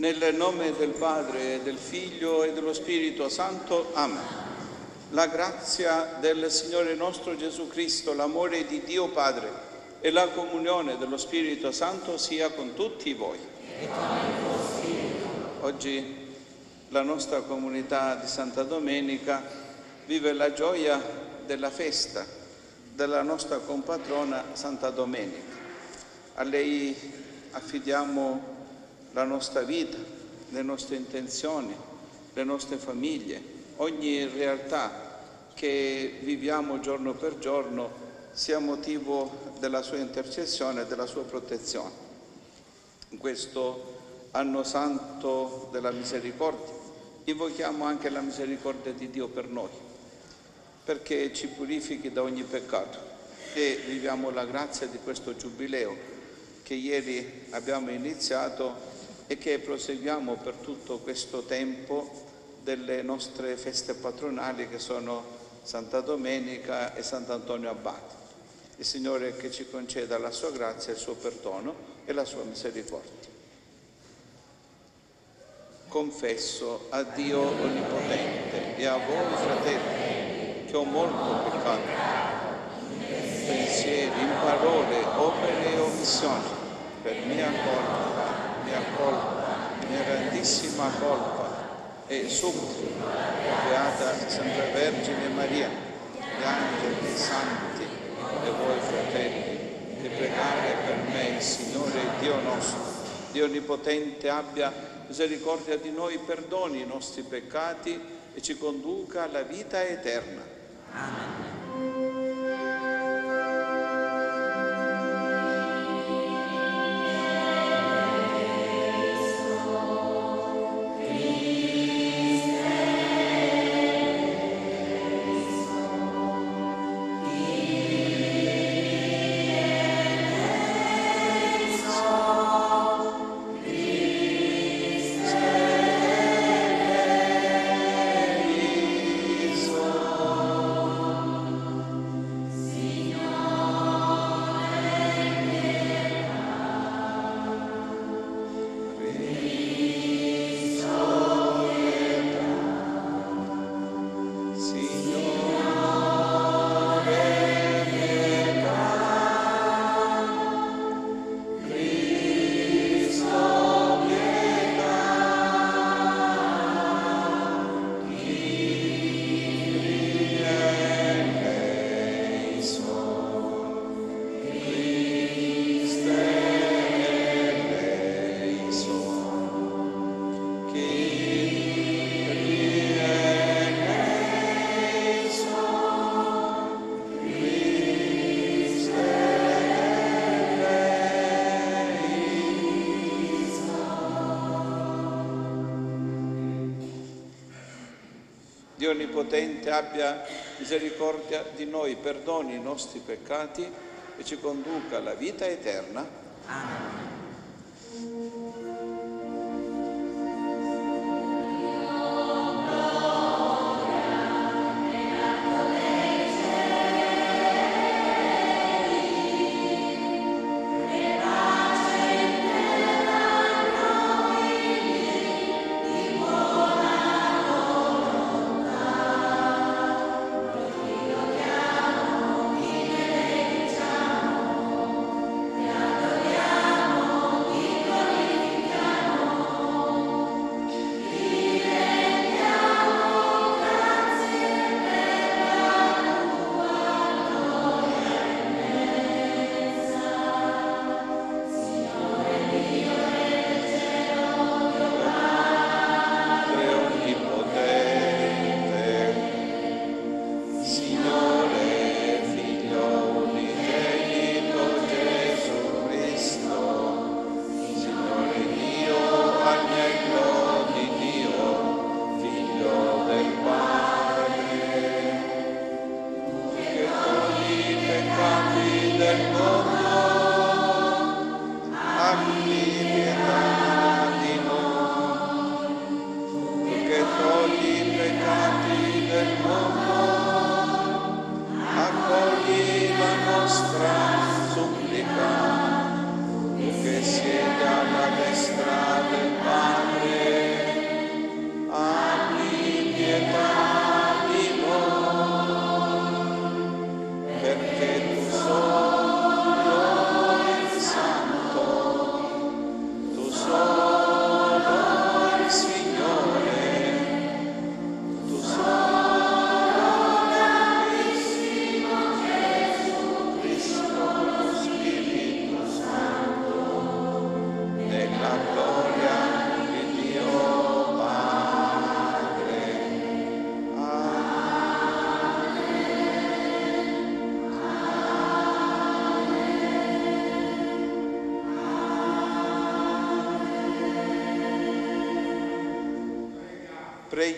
Nel nome del Padre, del Figlio e dello Spirito Santo. Amen. La grazia del Signore nostro Gesù Cristo, l'amore di Dio Padre e la comunione dello Spirito Santo sia con tutti voi. Oggi la nostra comunità di Santa Domenica vive la gioia della festa della nostra compatrona Santa Domenica. A lei affidiamo la nostra vita, le nostre intenzioni, le nostre famiglie, ogni realtà che viviamo giorno per giorno sia motivo della sua intercessione e della sua protezione. In questo anno santo della misericordia invochiamo anche la misericordia di Dio per noi, perché ci purifichi da ogni peccato e viviamo la grazia di questo giubileo che ieri abbiamo iniziato e che proseguiamo per tutto questo tempo delle nostre feste patronali che sono Santa Domenica e Sant'Antonio Abate. Il Signore che ci conceda la sua grazia, il suo perdono e la sua misericordia. Confesso a Dio Onnipotente e a voi, fratelli, che ho molto peccato, pensieri, in parole, opere e omissioni, per mia colpa mia colpa, mia grandissima colpa e supplico, beata Santa Vergine Maria, gli angeli, i santi e voi fratelli, di pregare per me il Signore Dio nostro, Dio Onnipotente abbia misericordia di noi, perdoni i nostri peccati e ci conduca alla vita eterna. Amen. Dio Onnipotente abbia misericordia di noi, perdoni i nostri peccati e ci conduca alla vita eterna. Amen.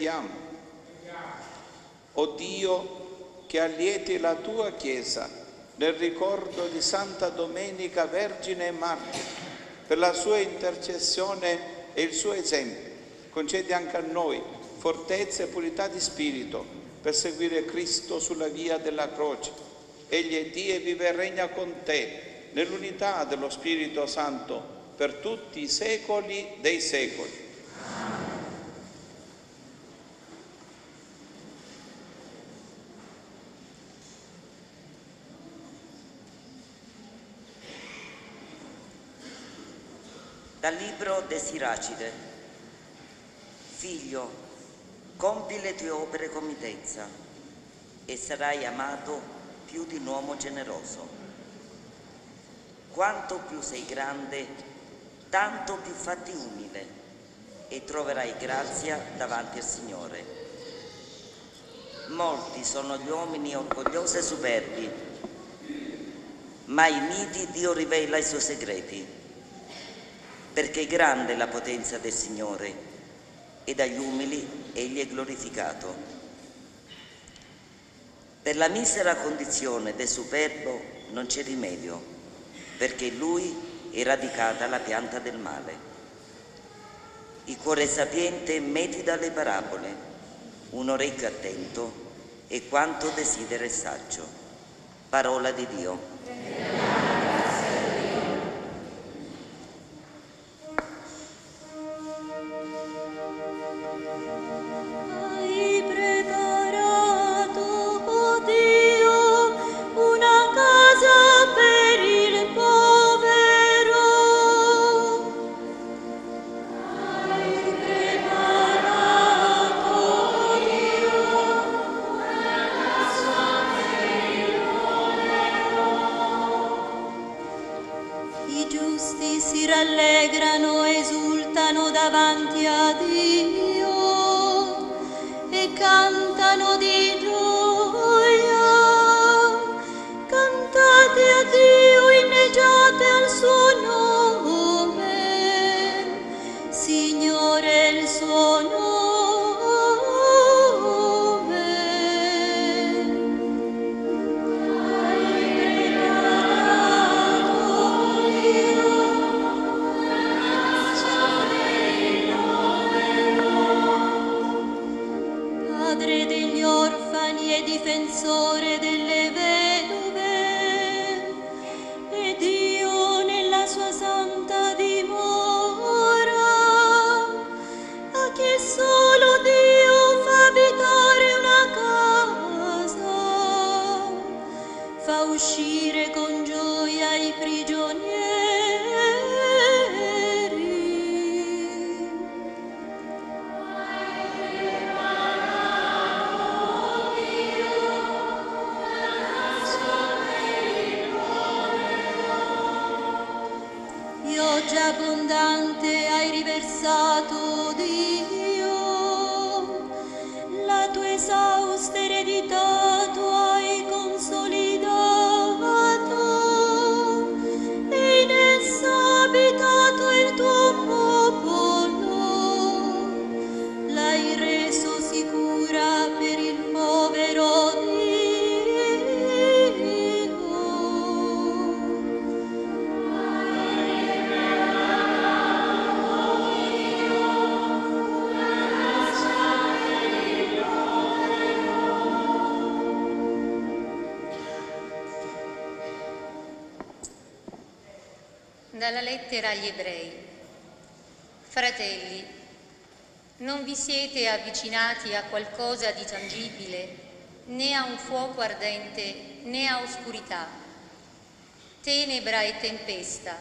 Preghiamo. O Dio, che allieti la tua Chiesa nel ricordo di Santa Domenica Vergine e Martire, per la sua intercessione e il suo esempio, concedi anche a noi fortezza e purità di spirito per seguire Cristo sulla via della croce. Egli è Dio e vive e regna con te nell'unità dello Spirito Santo per tutti i secoli dei secoli. Dal libro De Siracide. Figlio, compi le tue opere con mitezza e sarai amato più di un uomo generoso. Quanto più sei grande, tanto più fatti umile e troverai grazia davanti al Signore. Molti sono gli uomini orgogliosi e superbi, ma ai miti Dio rivela i suoi segreti perché grande è la potenza del Signore e dagli umili egli è glorificato. Per la misera condizione del superbo non c'è rimedio, perché lui è radicata la pianta del male. Il cuore sapiente medita le parabole, un orecchio attento e quanto desidera il saggio. Parola di Dio. Lettera agli ebrei. Fratelli, non vi siete avvicinati a qualcosa di tangibile, né a un fuoco ardente, né a oscurità, tenebra e tempesta,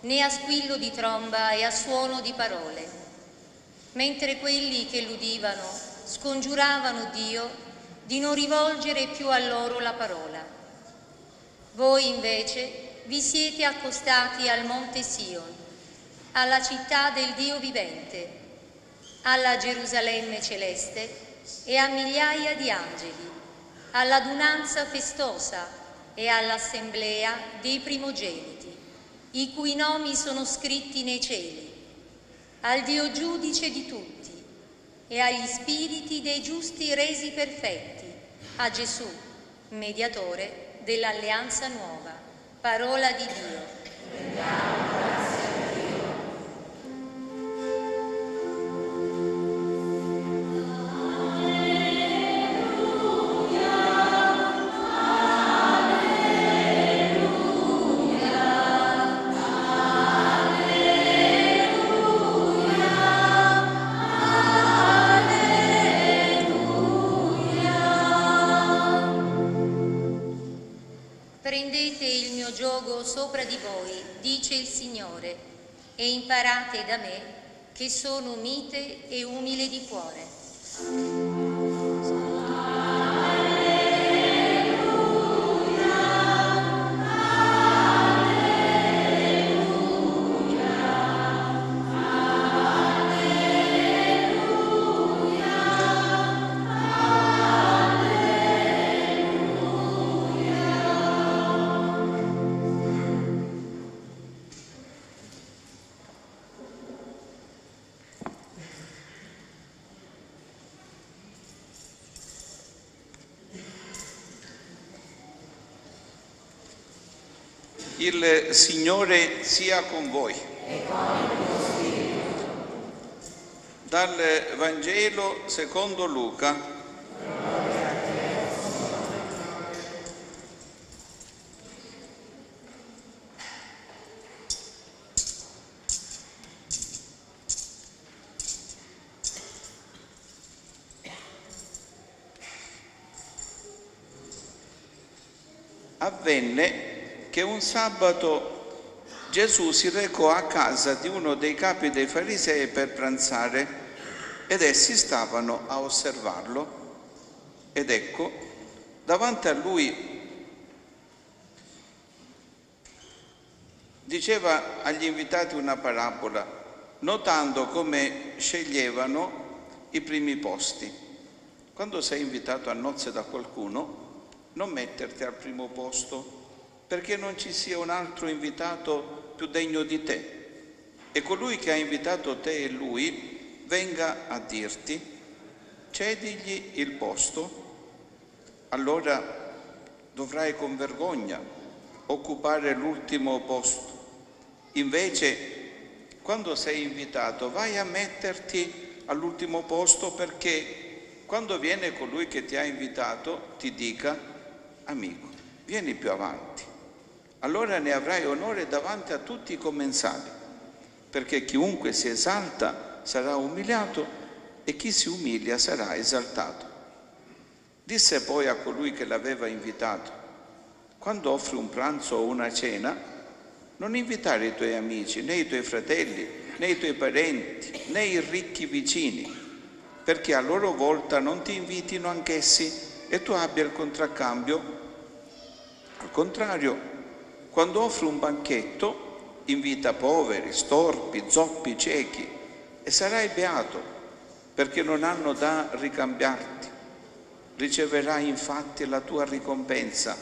né a squillo di tromba e a suono di parole, mentre quelli che l'udivano scongiuravano Dio di non rivolgere più a loro la parola. Voi invece vi siete accostati al monte Sion, alla città del Dio vivente, alla Gerusalemme celeste e a migliaia di angeli, all'adunanza festosa e all'assemblea dei primogeniti, i cui nomi sono scritti nei cieli, al Dio giudice di tutti, e agli spiriti dei giusti resi perfetti, a Gesù, mediatore dell'alleanza nuova. Parola di Dio. E imparate da me, che sono mite e umile di cuore. Il Signore sia con voi. Dal Vangelo secondo Luca. Avvenne che un sabato Gesù si recò a casa di uno dei capi dei farisei per pranzare ed essi stavano a osservarlo. Ed ecco, davanti a lui diceva agli invitati una parabola, notando come sceglievano i primi posti. Quando sei invitato a nozze da qualcuno, non metterti al primo posto perché non ci sia un altro invitato più degno di te. E colui che ha invitato te e lui venga a dirti, cedigli il posto, allora dovrai con vergogna occupare l'ultimo posto. Invece, quando sei invitato, vai a metterti all'ultimo posto perché quando viene colui che ti ha invitato ti dica, amico, vieni più avanti allora ne avrai onore davanti a tutti i commensali, perché chiunque si esalta sarà umiliato e chi si umilia sarà esaltato. Disse poi a colui che l'aveva invitato, quando offri un pranzo o una cena, non invitare i tuoi amici, né i tuoi fratelli, né i tuoi parenti, né i ricchi vicini, perché a loro volta non ti invitino anch'essi e tu abbia il contraccambio. Al contrario, quando offre un banchetto, invita poveri, storpi, zoppi, ciechi e sarai beato perché non hanno da ricambiarti. Riceverai infatti la tua ricompensa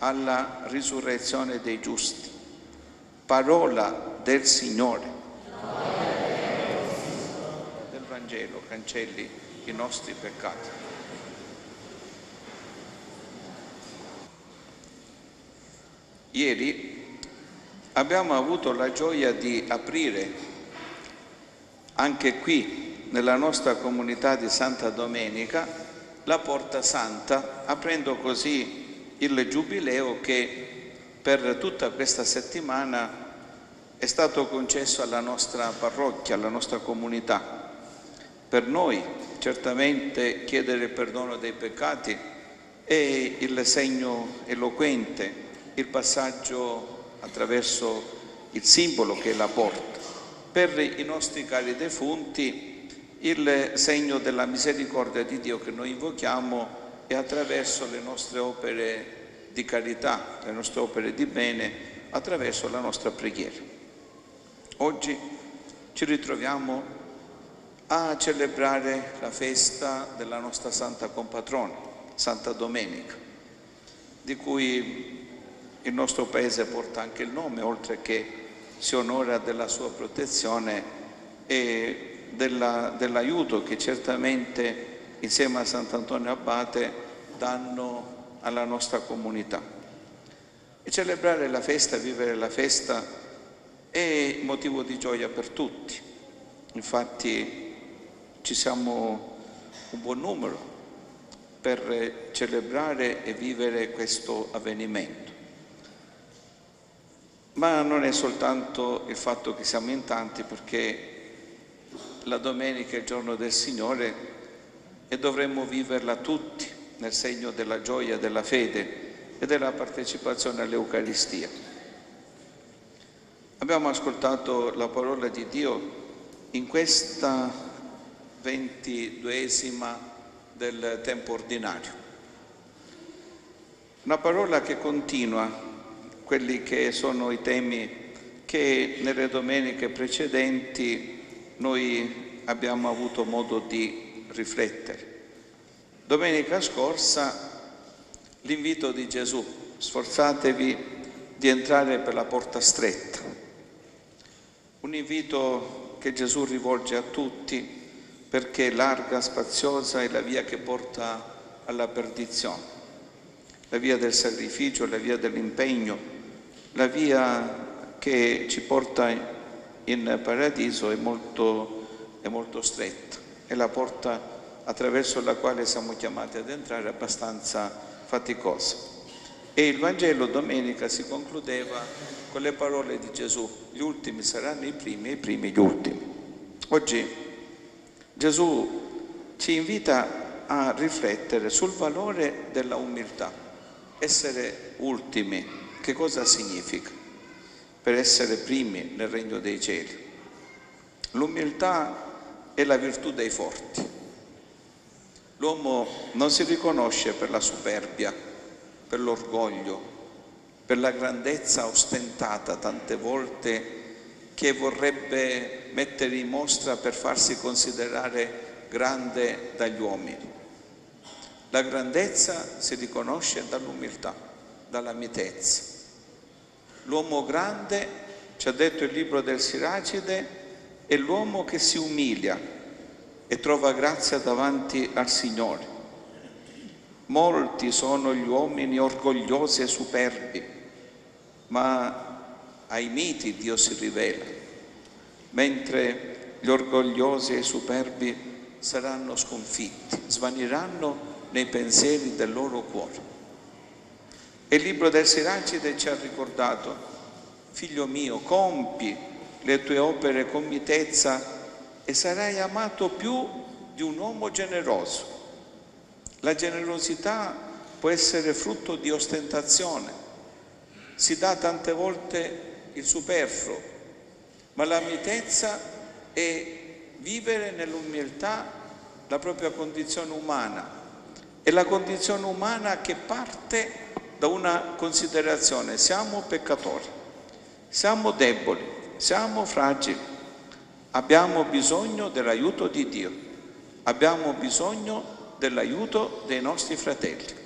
alla risurrezione dei giusti. Parola del Signore. Del Vangelo cancelli i nostri peccati. Ieri abbiamo avuto la gioia di aprire anche qui nella nostra comunità di Santa Domenica la Porta Santa, aprendo così il giubileo che per tutta questa settimana è stato concesso alla nostra parrocchia, alla nostra comunità. Per noi certamente chiedere il perdono dei peccati è il segno eloquente il passaggio attraverso il simbolo che è la porta. Per i nostri cari defunti il segno della misericordia di Dio che noi invochiamo è attraverso le nostre opere di carità, le nostre opere di bene, attraverso la nostra preghiera. Oggi ci ritroviamo a celebrare la festa della nostra Santa Compatrona, Santa Domenica, di cui il nostro paese porta anche il nome, oltre che si onora della sua protezione e della, dell'aiuto che certamente insieme a Sant'Antonio Abate danno alla nostra comunità. E celebrare la festa, vivere la festa è motivo di gioia per tutti. Infatti ci siamo un buon numero per celebrare e vivere questo avvenimento. Ma non è soltanto il fatto che siamo in tanti perché la domenica è il giorno del Signore e dovremmo viverla tutti nel segno della gioia, della fede e della partecipazione all'Eucaristia. Abbiamo ascoltato la parola di Dio in questa ventiduesima del tempo ordinario. Una parola che continua quelli che sono i temi che nelle domeniche precedenti noi abbiamo avuto modo di riflettere. Domenica scorsa l'invito di Gesù, sforzatevi di entrare per la porta stretta. Un invito che Gesù rivolge a tutti perché larga, spaziosa è la via che porta alla perdizione, la via del sacrificio, la via dell'impegno, la via che ci porta in paradiso è molto, è molto stretta, è la porta attraverso la quale siamo chiamati ad entrare abbastanza faticosa. E il Vangelo domenica si concludeva con le parole di Gesù, gli ultimi saranno i primi e i primi gli ultimi. Oggi Gesù ci invita a riflettere sul valore della umiltà. Essere ultimi, che cosa significa? Per essere primi nel regno dei cieli. L'umiltà è la virtù dei forti. L'uomo non si riconosce per la superbia, per l'orgoglio, per la grandezza ostentata tante volte che vorrebbe mettere in mostra per farsi considerare grande dagli uomini. La grandezza si riconosce dall'umiltà, dalla mitezza. L'uomo grande, ci ha detto il libro del Siracide, è l'uomo che si umilia e trova grazia davanti al Signore. Molti sono gli uomini orgogliosi e superbi, ma ai miti Dio si rivela, mentre gli orgogliosi e superbi saranno sconfitti, svaniranno nei pensieri del loro cuore. E il libro del Siracide ci ha ricordato, figlio mio, compi le tue opere con mitezza e sarai amato più di un uomo generoso. La generosità può essere frutto di ostentazione, si dà tante volte il superfluo, ma la mitezza è vivere nell'umiltà la propria condizione umana. È la condizione umana che parte da una considerazione, siamo peccatori, siamo deboli, siamo fragili, abbiamo bisogno dell'aiuto di Dio, abbiamo bisogno dell'aiuto dei nostri fratelli,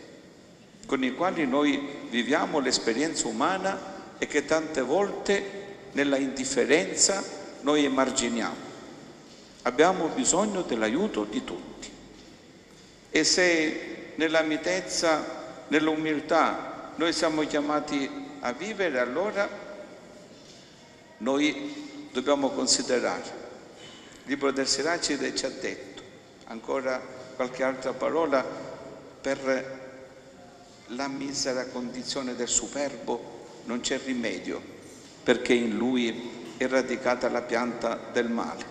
con i quali noi viviamo l'esperienza umana e che tante volte nella indifferenza noi emarginiamo. Abbiamo bisogno dell'aiuto di tutti. E se nella mitezza, nell'umiltà noi siamo chiamati a vivere, allora noi dobbiamo considerare. Il libro del Siracide ci ha detto, ancora qualche altra parola, per la misera condizione del superbo non c'è rimedio perché in lui è radicata la pianta del male.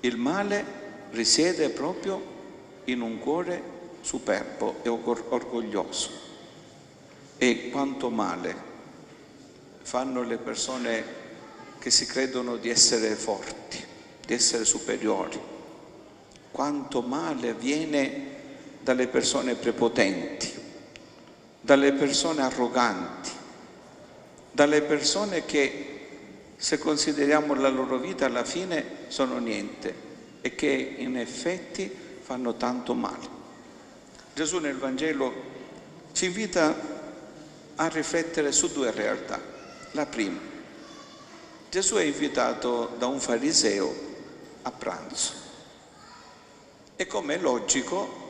Il male risiede proprio in un cuore superbo e orgoglioso. E quanto male fanno le persone che si credono di essere forti, di essere superiori. Quanto male viene dalle persone prepotenti, dalle persone arroganti, dalle persone che se consideriamo la loro vita alla fine sono niente e che in effetti fanno tanto male. Gesù nel Vangelo ci invita a riflettere su due realtà. La prima, Gesù è invitato da un fariseo a pranzo. E come è logico,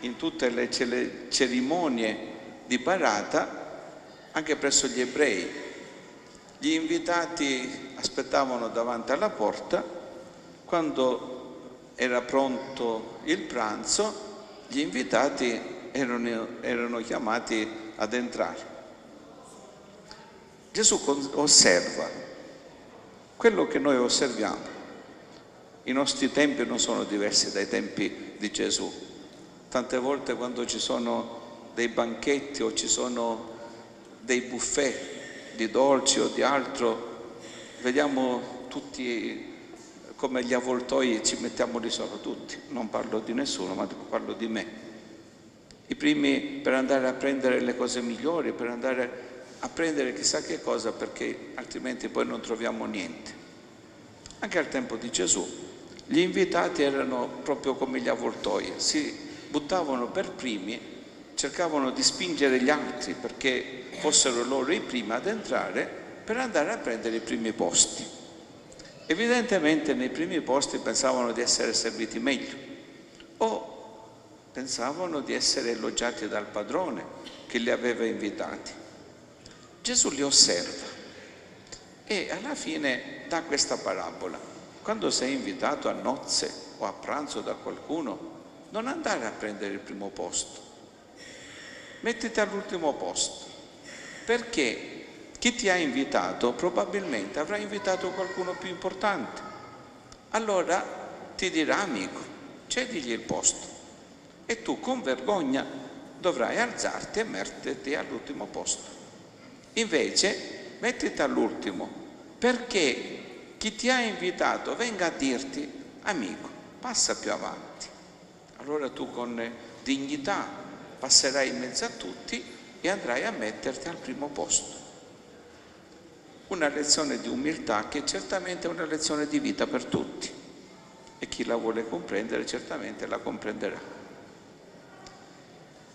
in tutte le cerimonie di parata, anche presso gli ebrei, gli invitati aspettavano davanti alla porta, quando era pronto il pranzo, gli invitati erano, erano chiamati ad entrare. Gesù osserva quello che noi osserviamo. I nostri tempi non sono diversi dai tempi di Gesù. Tante volte quando ci sono dei banchetti o ci sono dei buffet di dolci o di altro, vediamo tutti come gli avvoltoi ci mettiamo lì solo tutti. Non parlo di nessuno, ma parlo di me. I primi per andare a prendere le cose migliori, per andare a prendere chissà che cosa perché altrimenti poi non troviamo niente. Anche al tempo di Gesù gli invitati erano proprio come gli avvoltoi, si buttavano per primi, cercavano di spingere gli altri perché fossero loro i primi ad entrare per andare a prendere i primi posti. Evidentemente nei primi posti pensavano di essere serviti meglio o pensavano di essere elogiati dal padrone che li aveva invitati. Gesù li osserva e alla fine dà questa parabola. Quando sei invitato a nozze o a pranzo da qualcuno, non andare a prendere il primo posto, mettiti all'ultimo posto, perché chi ti ha invitato probabilmente avrà invitato qualcuno più importante. Allora ti dirà amico, cedigli il posto e tu con vergogna dovrai alzarti e metterti all'ultimo posto. Invece mettiti all'ultimo perché chi ti ha invitato venga a dirti amico, passa più avanti. Allora tu con dignità passerai in mezzo a tutti e andrai a metterti al primo posto. Una lezione di umiltà che certamente è una lezione di vita per tutti e chi la vuole comprendere certamente la comprenderà.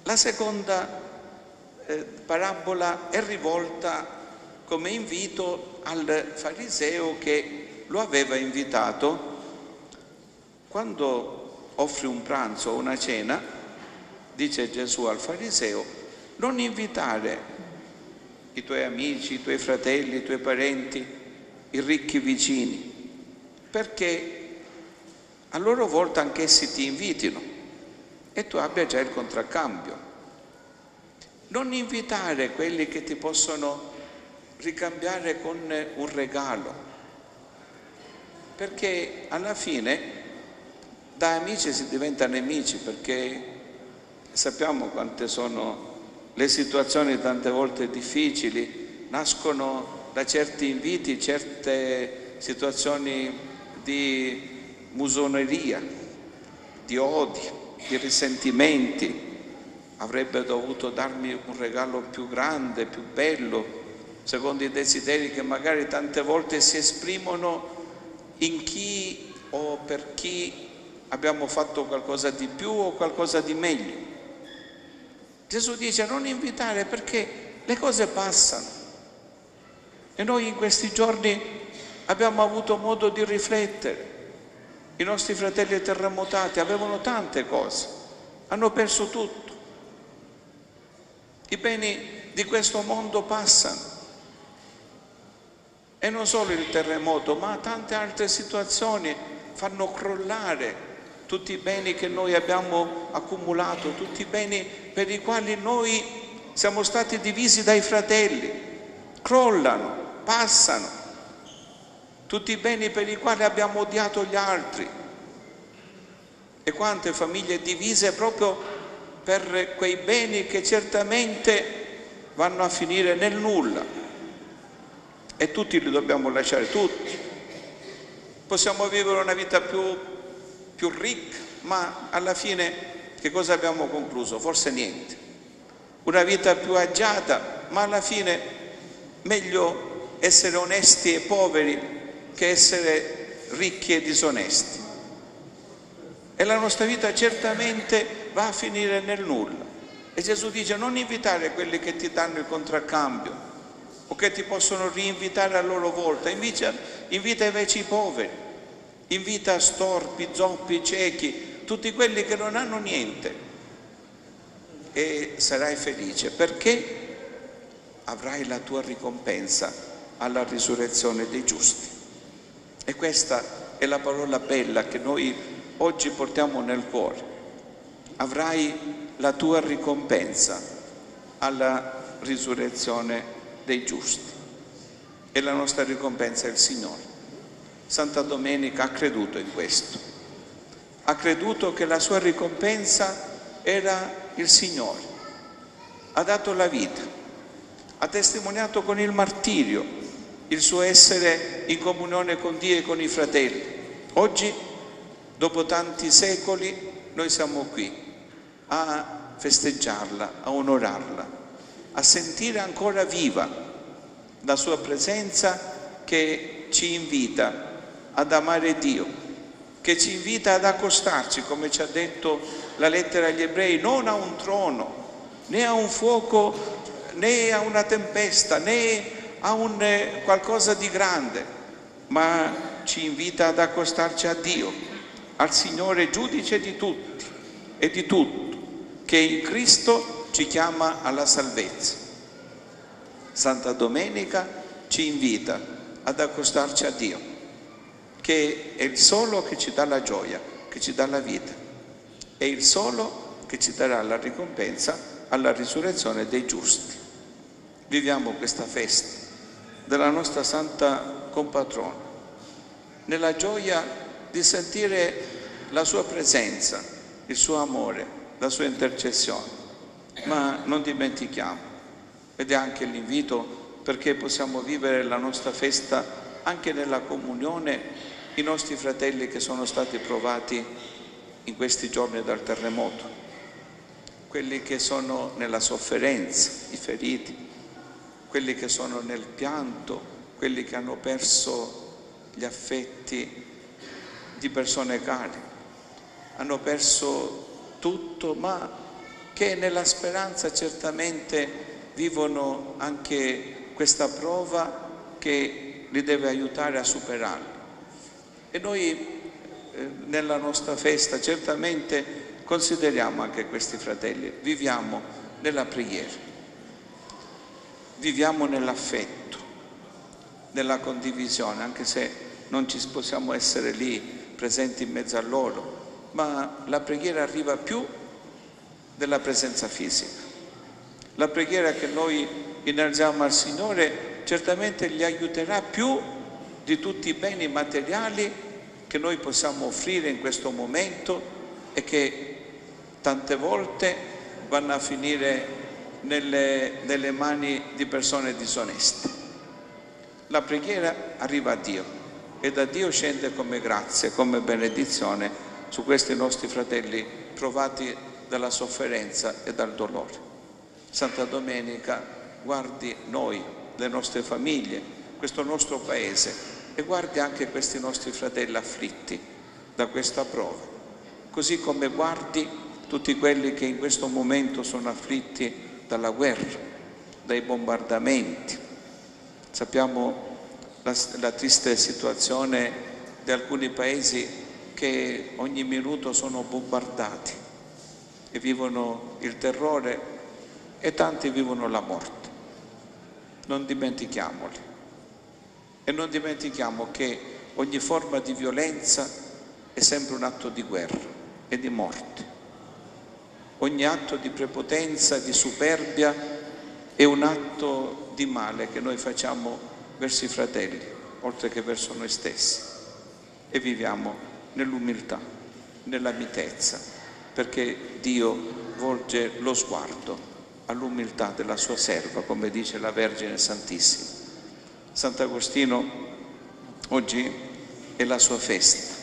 La seconda eh, parabola è rivolta come invito al fariseo che lo aveva invitato. Quando offri un pranzo o una cena, dice Gesù al fariseo, non invitare i tuoi amici, i tuoi fratelli, i tuoi parenti, i ricchi vicini, perché a loro volta anch'essi ti invitino e tu abbia già il contraccambio. Non invitare quelli che ti possono ricambiare con un regalo, perché alla fine da amici si diventa nemici, perché sappiamo quante sono le situazioni tante volte difficili, nascono da certi inviti, certe situazioni di musoneria, di odi, di risentimenti, avrebbe dovuto darmi un regalo più grande, più bello, secondo i desideri che magari tante volte si esprimono in chi o per chi abbiamo fatto qualcosa di più o qualcosa di meglio. Gesù dice non invitare perché le cose passano. E noi in questi giorni abbiamo avuto modo di riflettere. I nostri fratelli terremotati avevano tante cose, hanno perso tutto. I beni di questo mondo passano. E non solo il terremoto, ma tante altre situazioni fanno crollare tutti i beni che noi abbiamo accumulato, tutti i beni per i quali noi siamo stati divisi dai fratelli, crollano, passano, tutti i beni per i quali abbiamo odiato gli altri. E quante famiglie divise proprio per quei beni che certamente vanno a finire nel nulla e tutti li dobbiamo lasciare, tutti. Possiamo vivere una vita più, più ricca, ma alla fine che cosa abbiamo concluso? Forse niente. Una vita più agiata, ma alla fine meglio essere onesti e poveri che essere ricchi e disonesti. E la nostra vita certamente va a finire nel nulla. E Gesù dice non invitare quelli che ti danno il contraccambio o che ti possono rinvitare a loro volta, invita, invita invece i poveri, invita storpi, zoppi, ciechi, tutti quelli che non hanno niente e sarai felice perché avrai la tua ricompensa alla risurrezione dei giusti. E questa è la parola bella che noi oggi portiamo nel cuore. Avrai la tua ricompensa alla risurrezione dei giusti. E la nostra ricompensa è il Signore. Santa Domenica ha creduto in questo. Ha creduto che la sua ricompensa era il Signore. Ha dato la vita. Ha testimoniato con il martirio il suo essere in comunione con Dio e con i fratelli. Oggi, dopo tanti secoli, noi siamo qui a festeggiarla, a onorarla, a sentire ancora viva la sua presenza che ci invita ad amare Dio, che ci invita ad accostarci, come ci ha detto la lettera agli ebrei, non a un trono, né a un fuoco, né a una tempesta, né a un eh, qualcosa di grande, ma ci invita ad accostarci a Dio, al Signore giudice di tutti e di tutto, che in Cristo ci chiama alla salvezza. Santa Domenica ci invita ad accostarci a Dio, che è il solo che ci dà la gioia, che ci dà la vita, è il solo che ci darà la ricompensa alla risurrezione dei giusti. Viviamo questa festa della nostra Santa Compatrona, nella gioia di sentire la sua presenza, il suo amore, la sua intercessione. Ma non dimentichiamo, ed è anche l'invito perché possiamo vivere la nostra festa anche nella comunione i nostri fratelli che sono stati provati in questi giorni dal terremoto, quelli che sono nella sofferenza, i feriti, quelli che sono nel pianto, quelli che hanno perso gli affetti di persone cari, hanno perso tutto, ma che nella speranza certamente vivono anche questa prova che li deve aiutare a superarla. E noi eh, nella nostra festa certamente consideriamo anche questi fratelli, viviamo nella preghiera, viviamo nell'affetto, nella condivisione, anche se non ci possiamo essere lì presenti in mezzo a loro, ma la preghiera arriva più della presenza fisica. La preghiera che noi innalziamo al Signore certamente gli aiuterà più di tutti i beni materiali che noi possiamo offrire in questo momento e che tante volte vanno a finire nelle, nelle mani di persone disoneste. La preghiera arriva a Dio e da Dio scende come grazia, come benedizione su questi nostri fratelli provati dalla sofferenza e dal dolore. Santa Domenica guardi noi, le nostre famiglie, questo nostro paese e guardi anche questi nostri fratelli afflitti da questa prova, così come guardi tutti quelli che in questo momento sono afflitti dalla guerra, dai bombardamenti. Sappiamo la, la triste situazione di alcuni paesi che ogni minuto sono bombardati e vivono il terrore e tanti vivono la morte. Non dimentichiamoli. E non dimentichiamo che ogni forma di violenza è sempre un atto di guerra e di morte. Ogni atto di prepotenza, di superbia è un atto di male che noi facciamo verso i fratelli, oltre che verso noi stessi. E viviamo nell'umiltà, nella mitezza, perché Dio volge lo sguardo all'umiltà della sua serva, come dice la Vergine Santissima. Sant'Agostino oggi è la sua festa.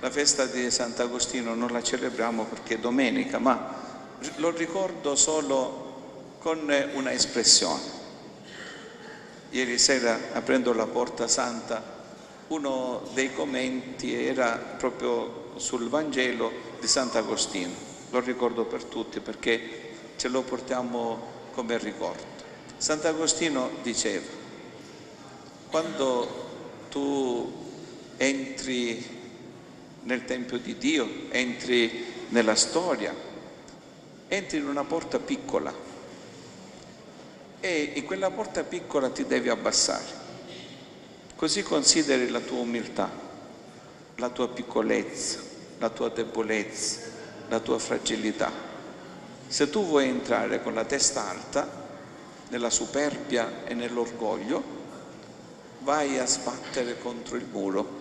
La festa di Sant'Agostino non la celebriamo perché è domenica, ma lo ricordo solo con una espressione. Ieri sera, aprendo la porta santa, uno dei commenti era proprio sul Vangelo di Sant'Agostino. Lo ricordo per tutti perché ce lo portiamo come ricordo. Sant'Agostino diceva, quando tu entri nel Tempio di Dio, entri nella storia, entri in una porta piccola e in quella porta piccola ti devi abbassare. Così consideri la tua umiltà, la tua piccolezza, la tua debolezza, la tua fragilità. Se tu vuoi entrare con la testa alta, nella superbia e nell'orgoglio, vai a sbattere contro il muro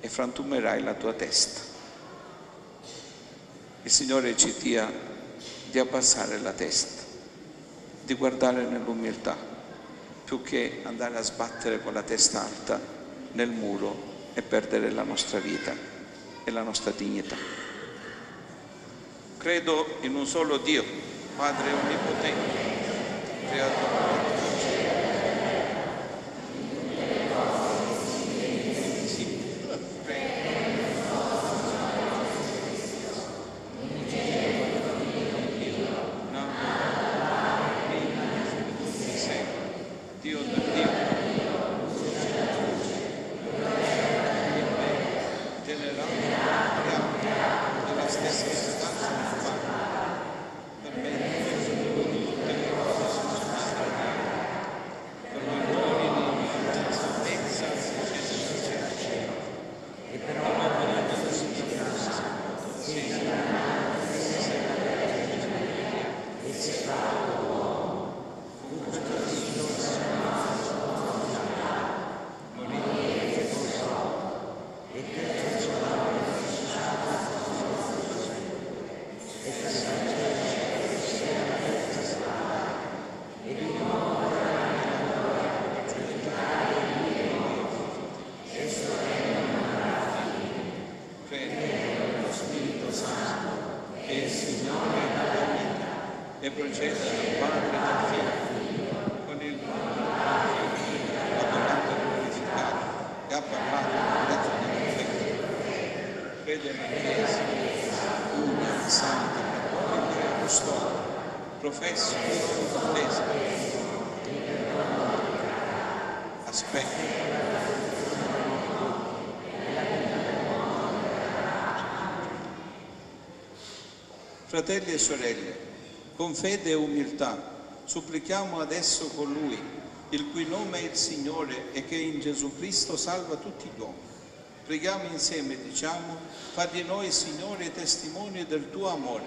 e frantumerai la tua testa. Il Signore ci dia di abbassare la testa, di guardare nell'umiltà, più che andare a sbattere con la testa alta nel muro e perdere la nostra vita e la nostra dignità. Credo in un solo Dio, Padre Onnipotente, Creatore Fratelli e sorelle, con fede e umiltà supplichiamo adesso con Lui, il cui nome è il Signore e che in Gesù Cristo salva tutti gli uomini. Preghiamo insieme, diciamo, fa di noi, Signore, testimoni del tuo amore.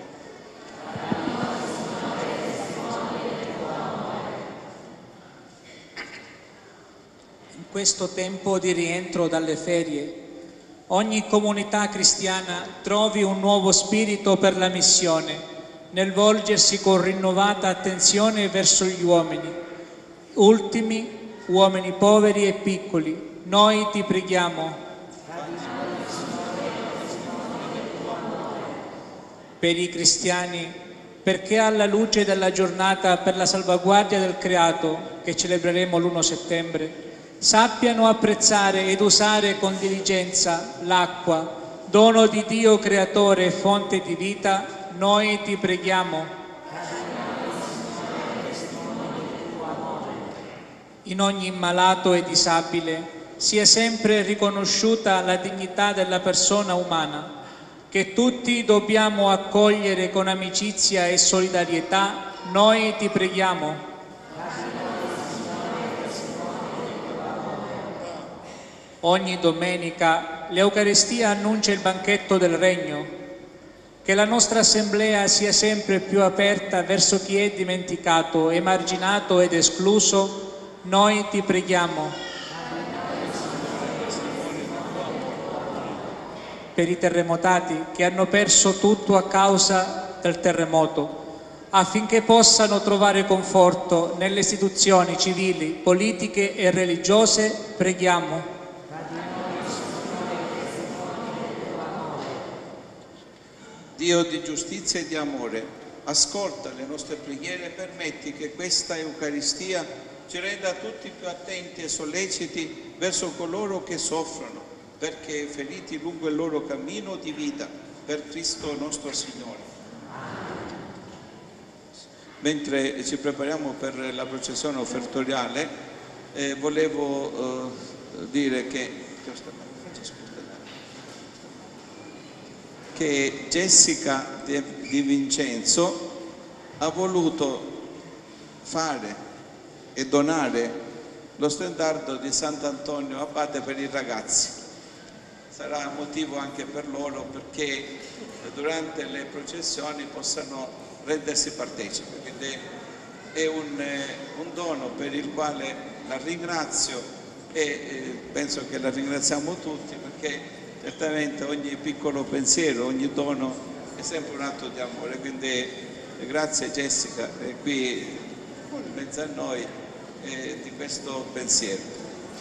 In questo tempo di rientro dalle ferie, ogni comunità cristiana trovi un nuovo spirito per la missione, nel volgersi con rinnovata attenzione verso gli uomini, ultimi, uomini poveri e piccoli. Noi ti preghiamo. Per i cristiani, perché alla luce della giornata per la salvaguardia del creato, che celebreremo l'1 settembre, sappiano apprezzare ed usare con diligenza l'acqua, dono di Dio creatore e fonte di vita, noi ti preghiamo. In ogni malato e disabile sia sempre riconosciuta la dignità della persona umana, che tutti dobbiamo accogliere con amicizia e solidarietà, noi ti preghiamo. Ogni domenica l'Eucaristia annuncia il banchetto del Regno. Che la nostra assemblea sia sempre più aperta verso chi è dimenticato, emarginato ed escluso, noi ti preghiamo. Per i terremotati che hanno perso tutto a causa del terremoto, affinché possano trovare conforto nelle istituzioni civili, politiche e religiose, preghiamo. Dio di giustizia e di amore, ascolta le nostre preghiere e permetti che questa Eucaristia ci renda tutti più attenti e solleciti verso coloro che soffrono, perché feriti lungo il loro cammino di vita, per Cristo nostro Signore. Mentre ci prepariamo per la processione offertoriale, eh, volevo eh, dire che... che Jessica Di Vincenzo ha voluto fare e donare lo stendardo di Sant'Antonio Abate per i ragazzi. Sarà motivo anche per loro perché durante le processioni possano rendersi partecipi. Quindi è un, eh, un dono per il quale la ringrazio e eh, penso che la ringraziamo tutti perché certamente ogni piccolo pensiero, ogni dono è sempre un atto di amore. Quindi eh, grazie Jessica, è qui in mezzo a noi eh, di questo pensiero.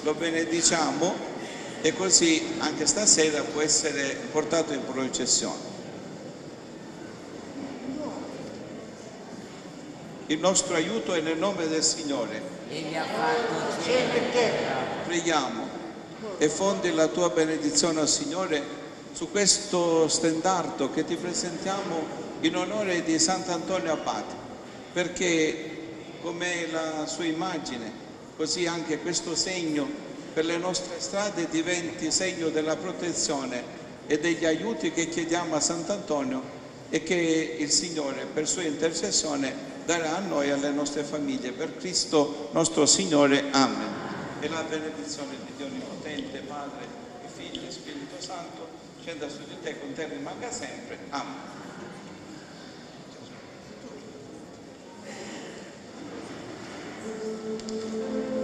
Lo benediciamo e così anche stasera può essere portato in processione. Il nostro aiuto è nel nome del Signore. Preghiamo e fondi la tua benedizione, oh Signore, su questo stendardo che ti presentiamo in onore di Sant'Antonio Abate, perché come la sua immagine, così anche questo segno per le nostre strade diventi segno della protezione e degli aiuti che chiediamo a Sant'Antonio e che il Signore per sua intercessione darà a noi e alle nostre famiglie. Per Cristo nostro Signore. Amen. E la benedizione di Dio Padre e Figlio e Spirito Santo, scenda su di te, con te rimanga sempre. Amen. Maria,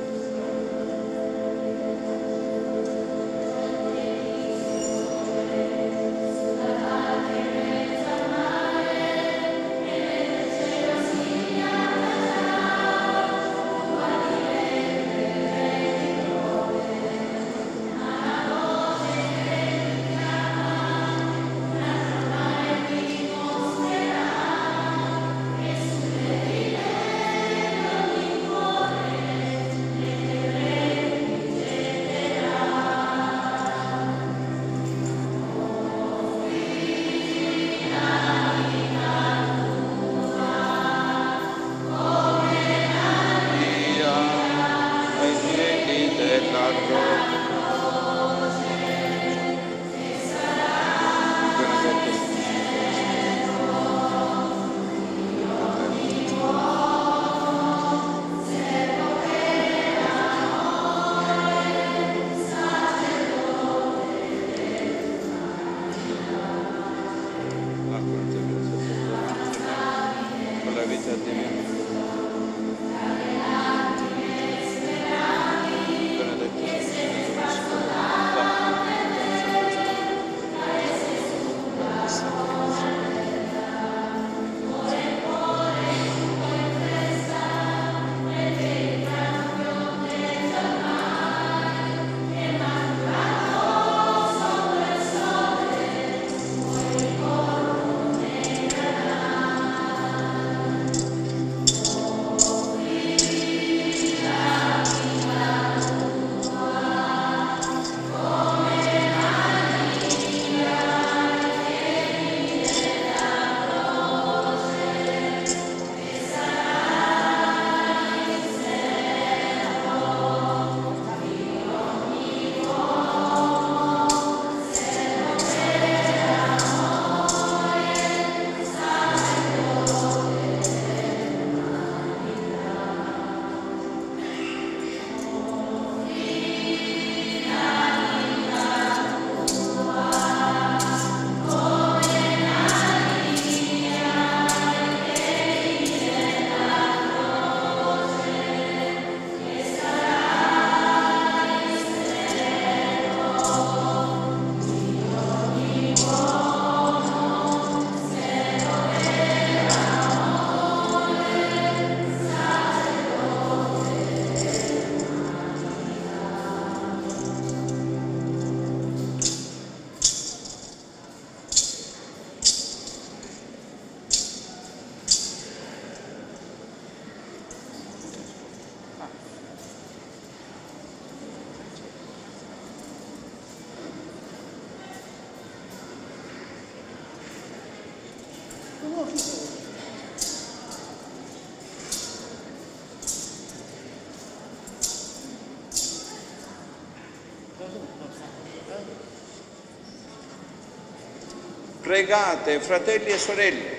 Pregate, fratelli e sorelle,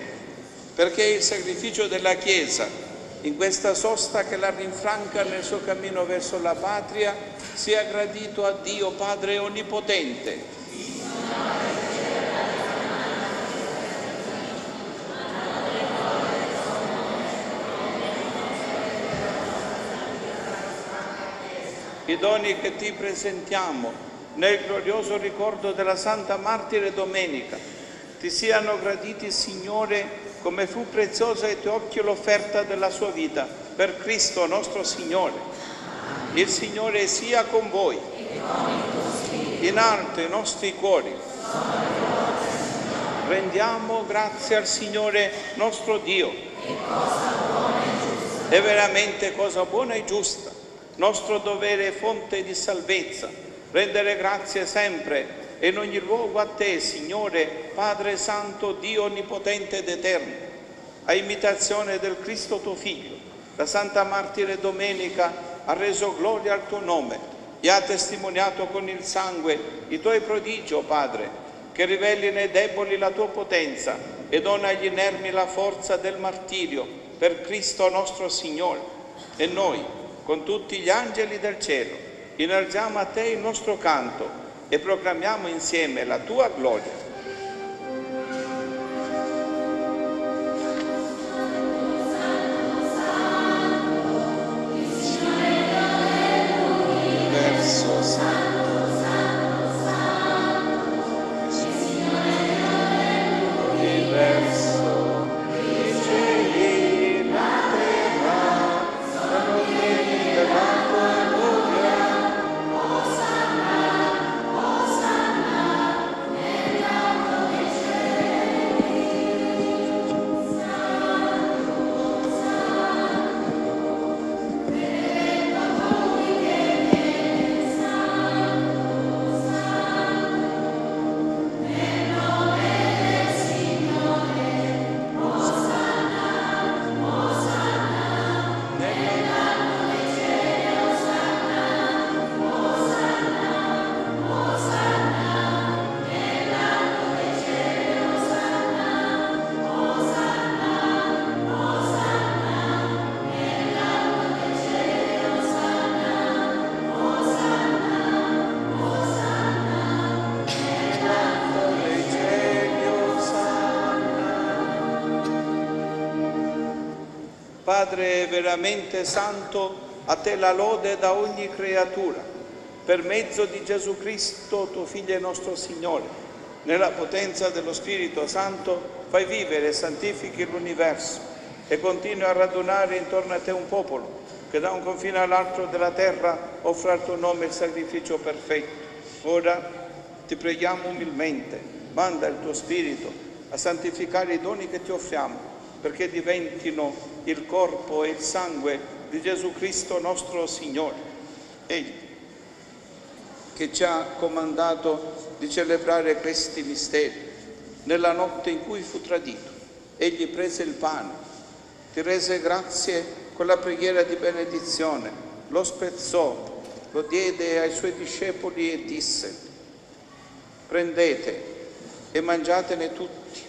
perché il sacrificio della Chiesa in questa sosta che la rinfranca nel suo cammino verso la patria sia gradito a Dio Padre Onnipotente. I doni che ti presentiamo nel glorioso ricordo della Santa Martire Domenica ti siano graditi, Signore, come fu preziosa ai tuoi occhi l'offerta della sua vita per Cristo nostro Signore. Il Signore sia con voi, in alto i nostri cuori. Rendiamo grazie al Signore nostro Dio. È veramente cosa buona e giusta, nostro dovere e fonte di salvezza, rendere grazie sempre e in ogni luogo a te, Signore, Padre Santo, Dio Onnipotente ed Eterno, a imitazione del Cristo tuo Figlio, la Santa Martire Domenica ha reso gloria al tuo nome e ha testimoniato con il sangue i tuoi prodigi, o Padre, che riveli nei deboli la tua potenza e dona agli inermi la forza del martirio per Cristo nostro Signore. E noi, con tutti gli angeli del cielo, innalziamo a te il nostro canto e proclamiamo insieme la tua gloria. Veramente santo, a te la lode da ogni creatura, per mezzo di Gesù Cristo, tuo Figlio e nostro Signore. Nella potenza dello Spirito Santo fai vivere e santifichi l'universo e continui a radunare intorno a te un popolo che da un confine all'altro della terra offre al tuo nome il sacrificio perfetto. Ora ti preghiamo umilmente, manda il tuo Spirito a santificare i doni che ti offriamo, perché diventino il corpo e il sangue di Gesù Cristo nostro Signore. Egli che ci ha comandato di celebrare questi misteri. Nella notte in cui fu tradito, egli prese il pane, ti rese grazie con la preghiera di benedizione, lo spezzò, lo diede ai suoi discepoli e disse, prendete e mangiatene tutti.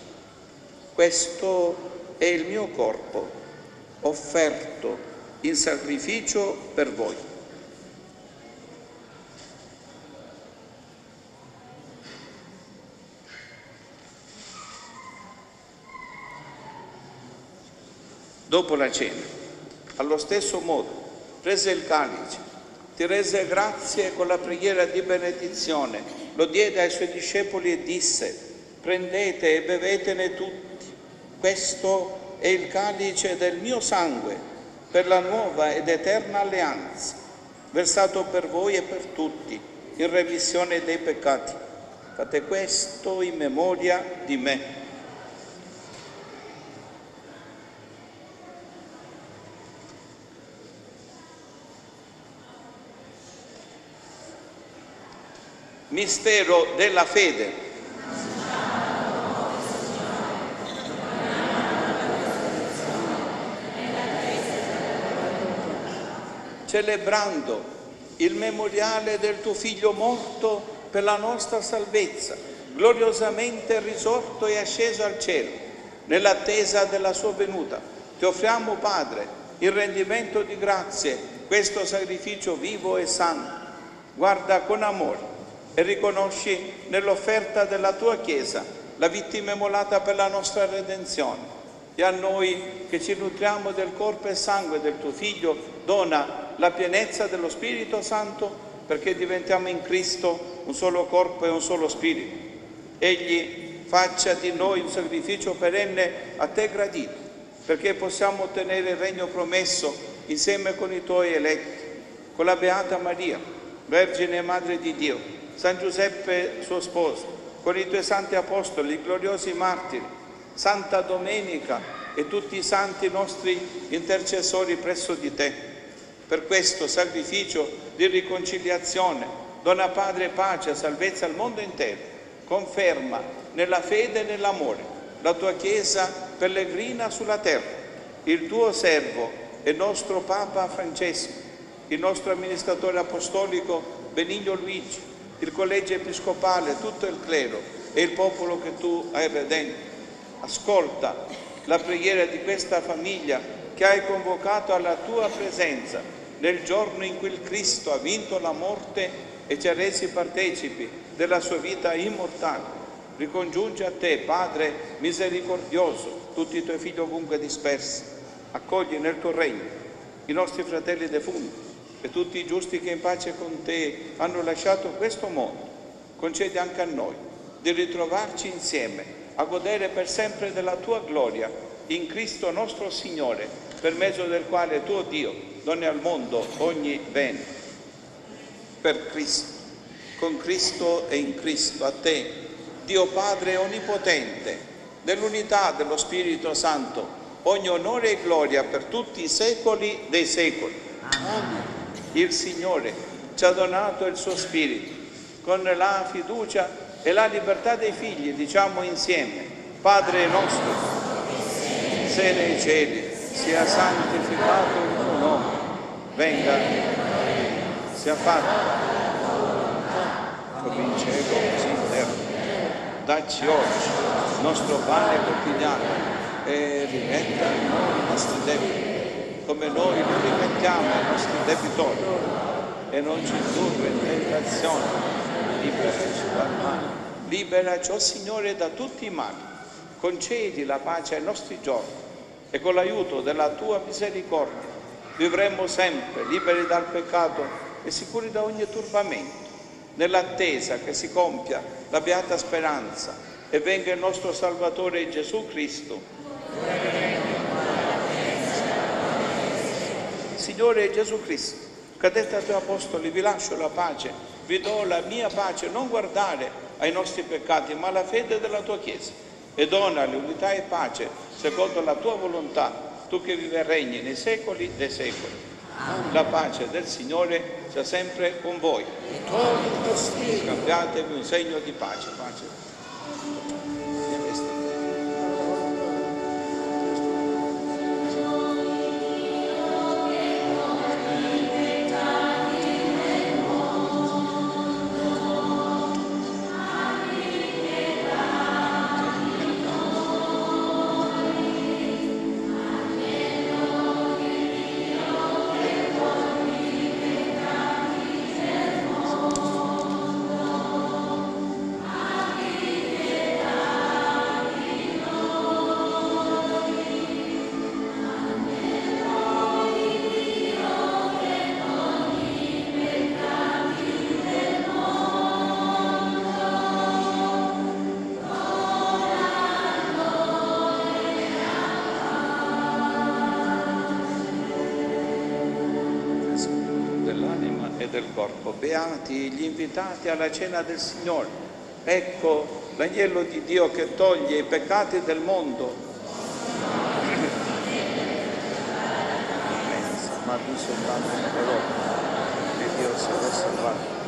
Questo è il mio corpo, offerto in sacrificio per voi. Dopo la cena, allo stesso modo, prese il calice, ti rese grazie con la preghiera di benedizione, lo diede ai suoi discepoli e disse, prendete e bevetene tutti, questo è il calice del mio sangue per la nuova ed eterna alleanza, versato per voi e per tutti in remissione dei peccati. Fate questo in memoria di me. Mistero della fede. Celebrando il memoriale del tuo figlio morto per la nostra salvezza, gloriosamente risorto e asceso al cielo, nell'attesa della sua venuta. Ti offriamo, Padre, il rendimento di grazie, questo sacrificio vivo e santo. Guarda con amore e riconosci nell'offerta della tua Chiesa la vittima immolata per la nostra redenzione. E a noi che ci nutriamo del corpo e sangue del tuo Figlio, dona la pienezza dello Spirito Santo perché diventiamo in Cristo un solo corpo e un solo Spirito. Egli faccia di noi un sacrificio perenne a te gradito, perché possiamo ottenere il regno promesso insieme con i tuoi eletti, con la Beata Maria, Vergine e Madre di Dio, San Giuseppe suo sposo, con i tuoi santi apostoli, i gloriosi martiri, Santa Domenica e tutti i santi nostri intercessori presso di te. Per questo sacrificio di riconciliazione dona Padre pace e salvezza al mondo intero. Conferma nella fede e nell'amore la tua Chiesa pellegrina sulla terra, il tuo servo e nostro Papa Francesco, il nostro amministratore apostolico Benigno Luigi, il collegio episcopale, tutto il clero e il popolo che tu hai redento. Ascolta la preghiera di questa famiglia che hai convocato alla tua presenza nel giorno in cui Cristo ha vinto la morte e ci ha resi partecipi della sua vita immortale. Ricongiunge a te, Padre misericordioso, tutti i tuoi figli ovunque dispersi. Accogli nel tuo regno i nostri fratelli defunti e tutti i giusti che in pace con te hanno lasciato questo mondo. Concedi anche a noi di ritrovarci insieme a godere per sempre della tua gloria in Cristo nostro Signore, per mezzo del quale tuo Dio doni al mondo ogni bene. Per Cristo, con Cristo e in Cristo, a te, Dio Padre Onnipotente, nell'unità dello Spirito Santo, ogni onore e gloria per tutti i secoli dei secoli. Amen. Il Signore ci ha donato il suo Spirito. Con la fiducia e la libertà dei figli diciamo insieme, Padre nostro, sei nei cieli, sia santificato il tuo nome, venga, sia fatto come in cielo così in terra. Dacci oggi il nostro pane quotidiano e rimetta a noi i nostri debiti, come noi li rimettiamo ai nostri debitori, e non ci indurre in tentazione, liberaci dal male. Liberaci, oh Signore, da tutti i mali. Concedi la pace ai nostri giorni e con l'aiuto della tua misericordia vivremo sempre liberi dal peccato e sicuri da ogni turbamento, nell'attesa che si compia la beata speranza e venga il nostro Salvatore Gesù Cristo. Signore Gesù Cristo, che ha detto ai tuoi apostoli, vi lascio la pace, vi do la mia pace, non guardare ai nostri peccati, ma alla fede della tua Chiesa e dona l'unità e pace secondo la tua volontà, tu che vivi e regni nei secoli dei secoli. La pace del Signore sia sempre con voi. Cambiatevi un segno di pace. pace. Invitati alla cena del Signore. Ecco l'agnello di Dio che toglie i peccati del mondo. Ma tu soltanto una parola e Dio sarà salvato.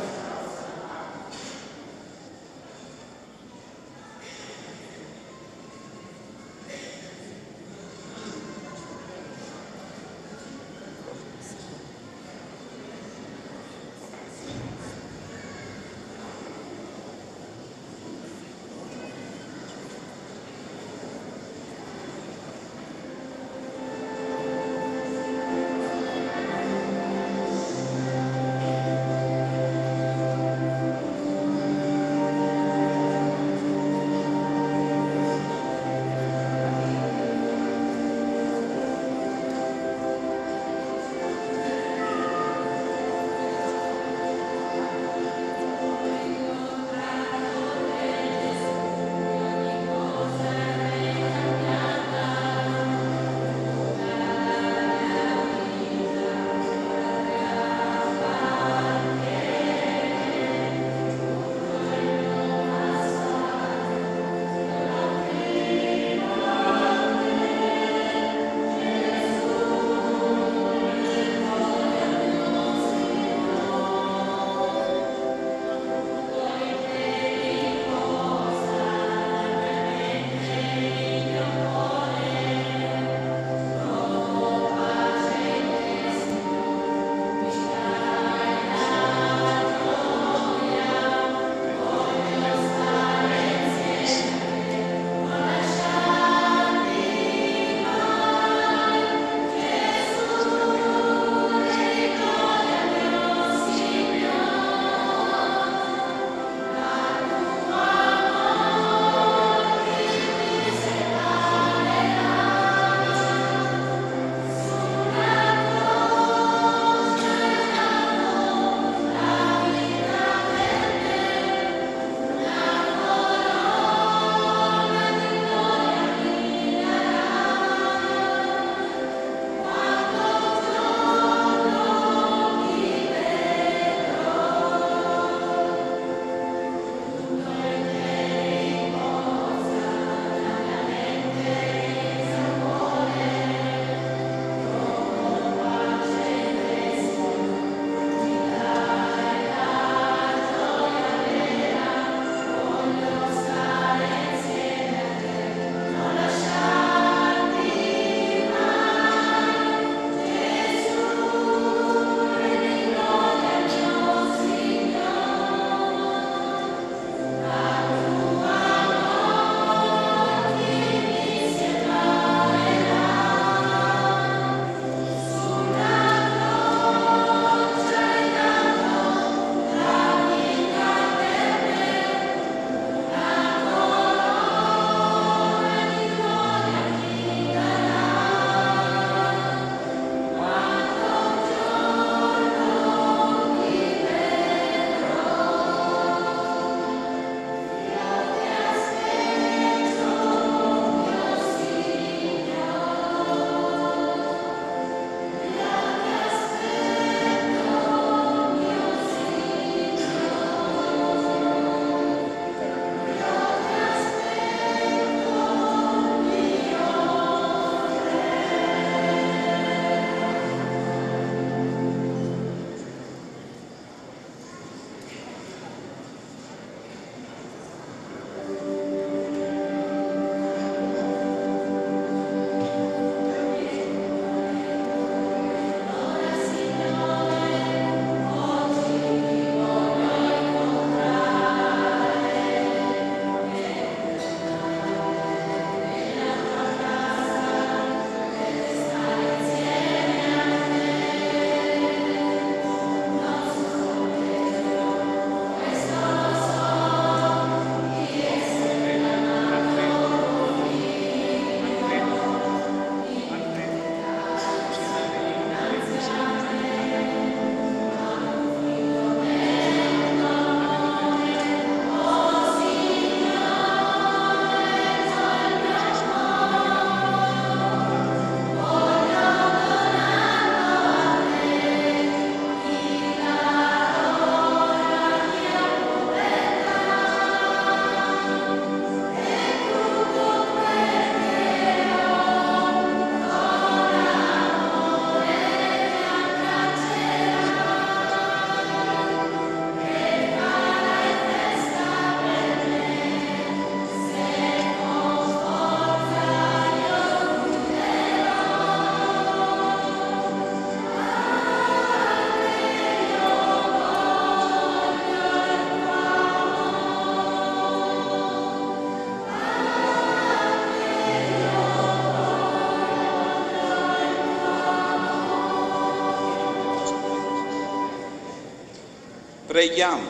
Preghiamo.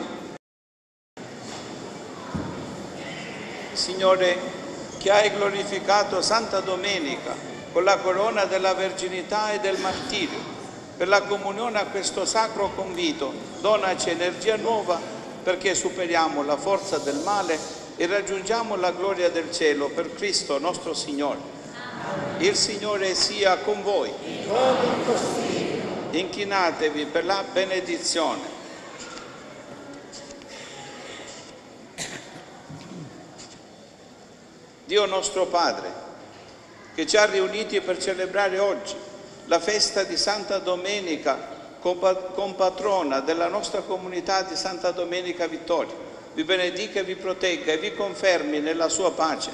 Signore, che hai glorificato Santa Domenica con la corona della verginità e del martirio, per la comunione a questo sacro convito, donaci energia nuova perché superiamo la forza del male e raggiungiamo la gloria del cielo per Cristo nostro Signore. Il Signore sia con voi. Inchinatevi per la benedizione. Dio nostro Padre, che ci ha riuniti per celebrare oggi la festa di Santa Domenica, compatrona della nostra comunità di Santa Domenica Vittoria, vi benedica e vi protegga e vi confermi nella sua pace.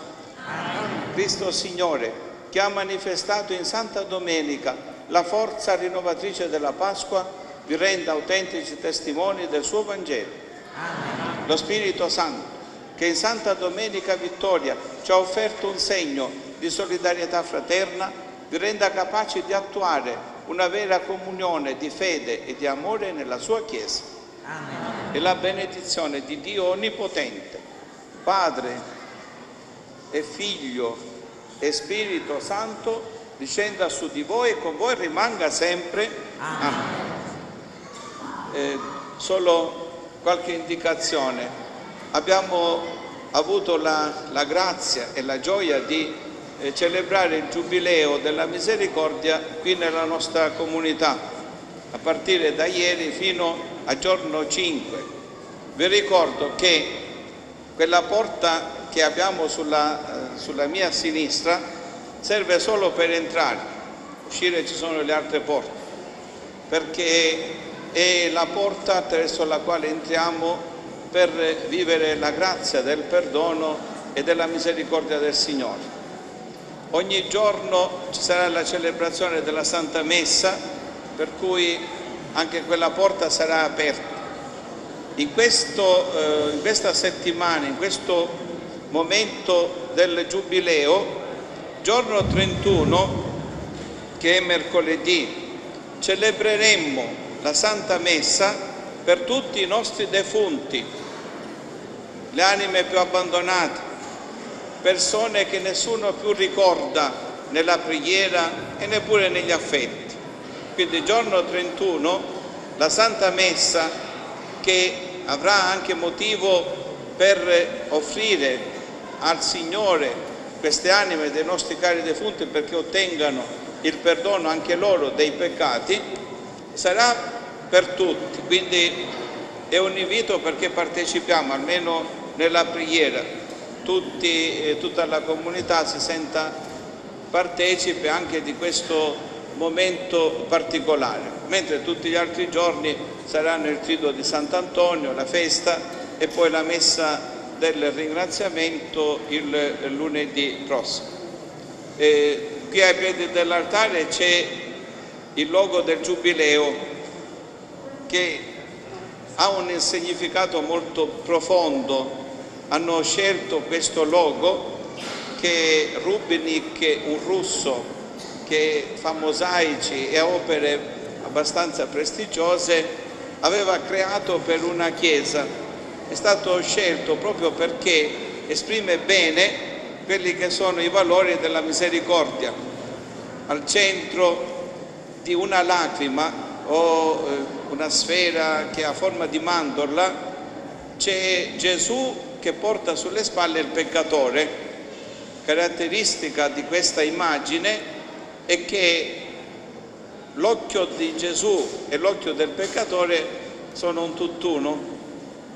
Cristo Signore, che ha manifestato in Santa Domenica la forza rinnovatrice della Pasqua, vi renda autentici testimoni del suo Vangelo. Amen. Lo Spirito Santo, che in Santa Domenica Vittoria ci ha offerto un segno di solidarietà fraterna, vi renda capaci di attuare una vera comunione di fede e di amore nella sua Chiesa. Amen. E la benedizione di Dio Onnipotente, Padre e Figlio e Spirito Santo discenda su di voi e con voi rimanga sempre. Amen. Eh, solo qualche indicazione. Abbiamo avuto la, la grazia e la gioia di eh, celebrare il Giubileo della Misericordia qui nella nostra comunità, a partire da ieri fino a giorno 5. Vi ricordo che quella porta che abbiamo sulla, eh, sulla mia sinistra serve solo per entrare, uscire ci sono le altre porte, perché è la porta attraverso la quale entriamo per vivere la grazia del perdono e della misericordia del Signore. Ogni giorno ci sarà la celebrazione della Santa Messa, per cui anche quella porta sarà aperta. In, questo, eh, in questa settimana, in questo momento del Giubileo, giorno 31, che è mercoledì, celebreremmo la Santa Messa per tutti i nostri defunti, le anime più abbandonate, persone che nessuno più ricorda nella preghiera e neppure negli affetti. Quindi giorno 31 la Santa Messa che avrà anche motivo per offrire al Signore queste anime dei nostri cari defunti perché ottengano il perdono anche loro dei peccati, sarà per tutti, quindi è un invito perché partecipiamo almeno nella preghiera, tutti, eh, tutta la comunità si senta partecipe anche di questo momento particolare, mentre tutti gli altri giorni saranno il trido di Sant'Antonio, la festa e poi la messa del ringraziamento il lunedì prossimo. E qui ai piedi dell'altare c'è il logo del Giubileo che ha un significato molto profondo. Hanno scelto questo logo che Rubinik, un russo che fa mosaici e opere abbastanza prestigiose, aveva creato per una chiesa è stato scelto proprio perché esprime bene quelli che sono i valori della misericordia. Al centro di una lacrima o eh, una sfera che ha forma di mandorla c'è Gesù che porta sulle spalle il peccatore. Caratteristica di questa immagine è che l'occhio di Gesù e l'occhio del peccatore sono un tutt'uno,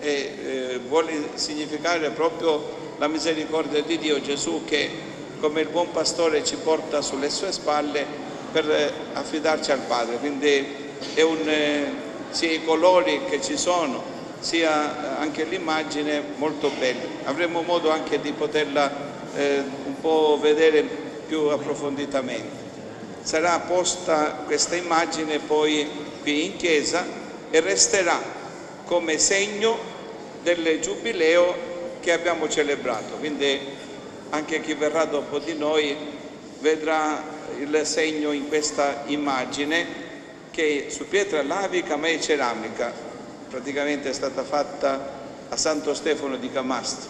e eh, vuole significare proprio la misericordia di Dio, Gesù che come il buon pastore ci porta sulle sue spalle per eh, affidarci al Padre, quindi è un, eh, sia i colori che ci sono, sia anche l'immagine molto bella. Avremo modo anche di poterla eh, un po' vedere più approfonditamente. Sarà posta questa immagine poi qui in chiesa e resterà come segno del giubileo che abbiamo celebrato. Quindi anche chi verrà dopo di noi vedrà il segno in questa immagine che su pietra lavica ma è ceramica, praticamente è stata fatta a Santo Stefano di Camastro.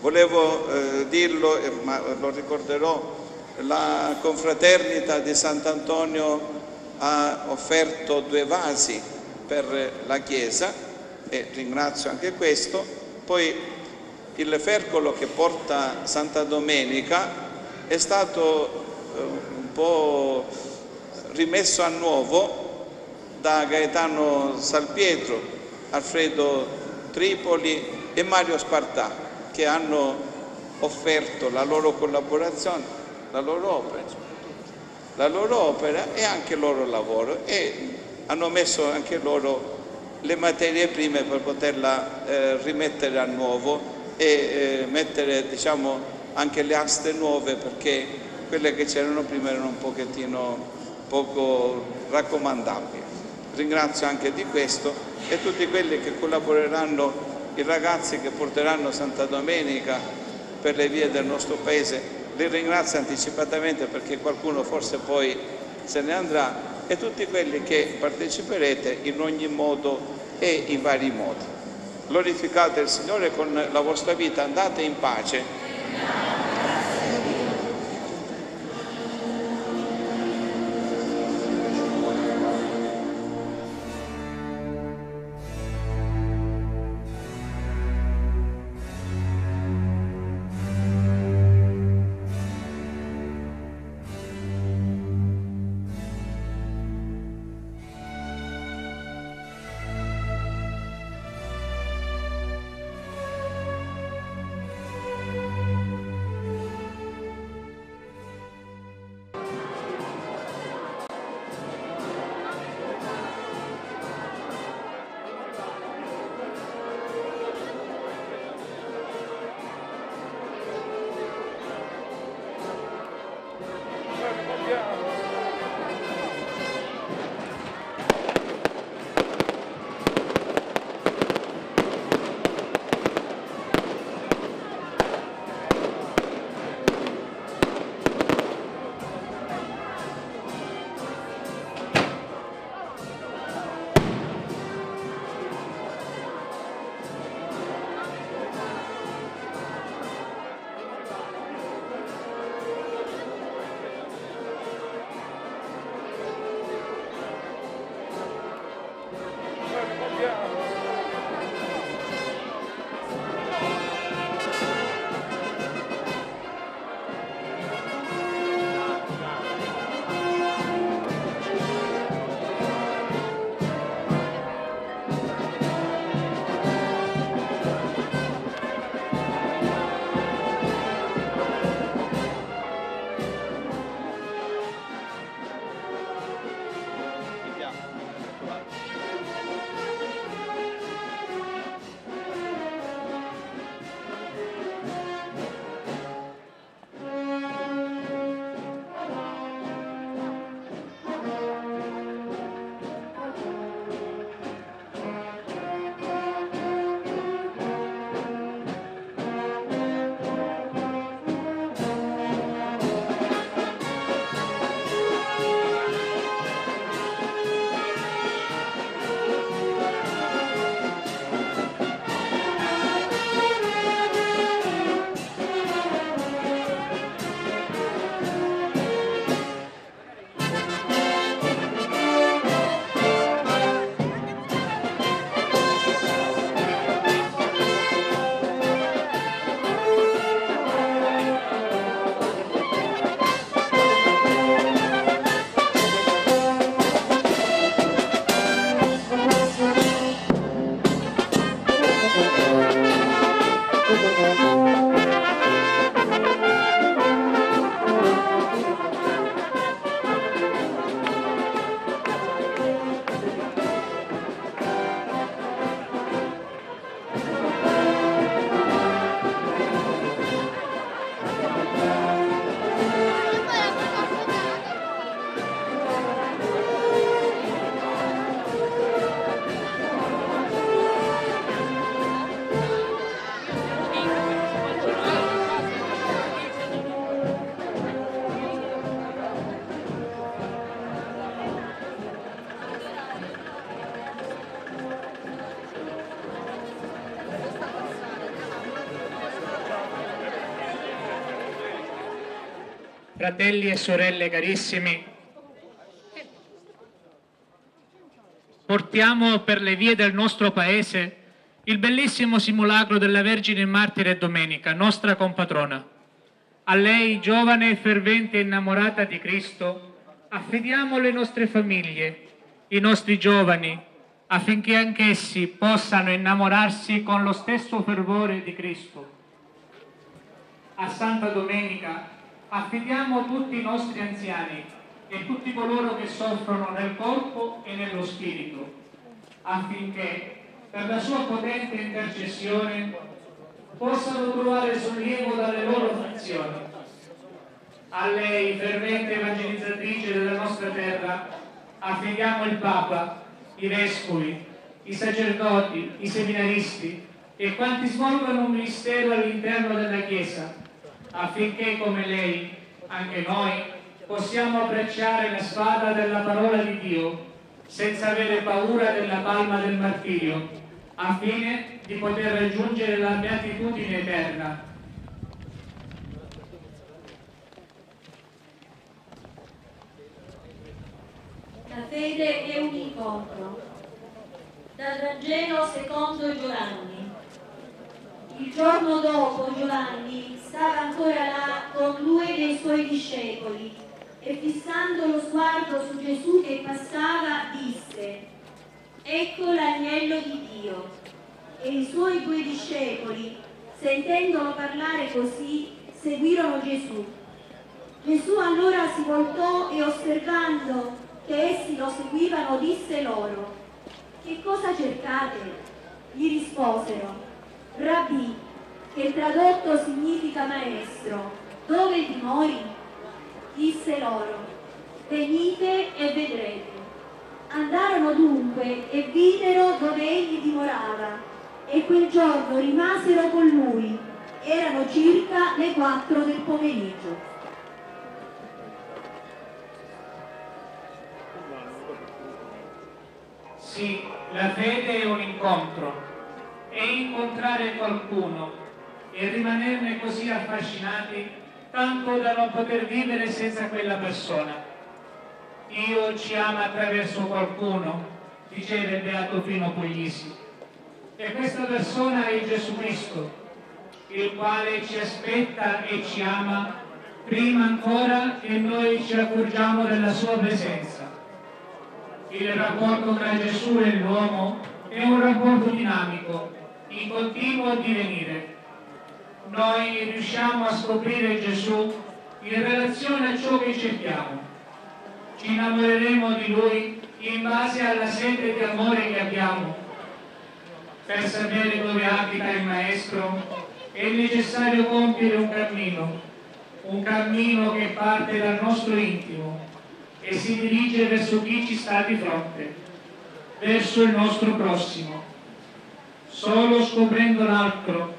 Volevo eh, dirlo, eh, ma lo ricorderò, la confraternita di Sant'Antonio ha offerto due vasi per la Chiesa e ringrazio anche questo. Poi il fercolo che porta Santa Domenica è stato eh, un po' rimesso a nuovo da Gaetano Salpietro, Alfredo Tripoli e Mario Spartà che hanno offerto la loro collaborazione, la loro opera, la loro opera e anche il loro lavoro e hanno messo anche loro le materie prime per poterla eh, rimettere a nuovo e eh, mettere diciamo, anche le aste nuove perché quelle che c'erano prima erano un pochettino poco raccomandabili. Ringrazio anche di questo e tutti quelli che collaboreranno, i ragazzi che porteranno Santa Domenica per le vie del nostro paese, li ringrazio anticipatamente perché qualcuno forse poi se ne andrà e tutti quelli che parteciperete in ogni modo e in vari modi. Glorificate il Signore con la vostra vita, andate in pace fratelli e sorelle carissimi, portiamo per le vie del nostro paese il bellissimo simulacro della Vergine Martire Domenica, nostra compatrona. A lei, giovane, fervente e innamorata di Cristo, affidiamo le nostre famiglie, i nostri giovani, affinché anch'essi possano innamorarsi con lo stesso fervore di Cristo. A Santa Domenica affidiamo tutti i nostri anziani e tutti coloro che soffrono nel corpo e nello spirito, affinché per la sua potente intercessione possano trovare sollievo dalle loro afflizioni. A lei, fervente evangelizzatrice della nostra terra, affidiamo il Papa, i vescovi, i sacerdoti, i seminaristi e quanti svolgono un ministero all'interno della Chiesa, affinché come lei, anche noi, possiamo abbracciare la spada della parola di Dio senza avere paura della palma del martirio, a fine di poter raggiungere la beatitudine eterna. La fede è un incontro. Dal Vangelo secondo Giovanni. Il giorno dopo Giovanni stava ancora là con due dei suoi discepoli e fissando lo sguardo su Gesù che passava disse Ecco l'agnello di Dio. E i suoi due discepoli, sentendolo parlare così, seguirono Gesù. Gesù allora si voltò e osservando che essi lo seguivano disse loro, che cosa cercate? Gli risposero, Rabbi, che tradotto significa maestro, dove dimori? Disse loro, venite e vedrete. Andarono dunque e videro dove egli dimorava e quel giorno rimasero con lui. Erano circa le quattro del pomeriggio. Sì, la fede è un incontro, è incontrare qualcuno e rimanerne così affascinati tanto da non poter vivere senza quella persona. Dio ci ama attraverso qualcuno, diceva il Beato Pino Puglisi, e questa persona è Gesù Cristo, il quale ci aspetta e ci ama prima ancora che noi ci accorgiamo della sua presenza. Il rapporto tra Gesù e l'uomo è un rapporto dinamico, in continuo divenire. Noi riusciamo a scoprire Gesù in relazione a ciò che cerchiamo. Ci innamoreremo di Lui in base alla sete di amore che abbiamo. Per sapere dove abita il Maestro è necessario compiere un cammino, un cammino che parte dal nostro intimo e si dirige verso chi ci sta di fronte, verso il nostro prossimo. Solo scoprendo l'altro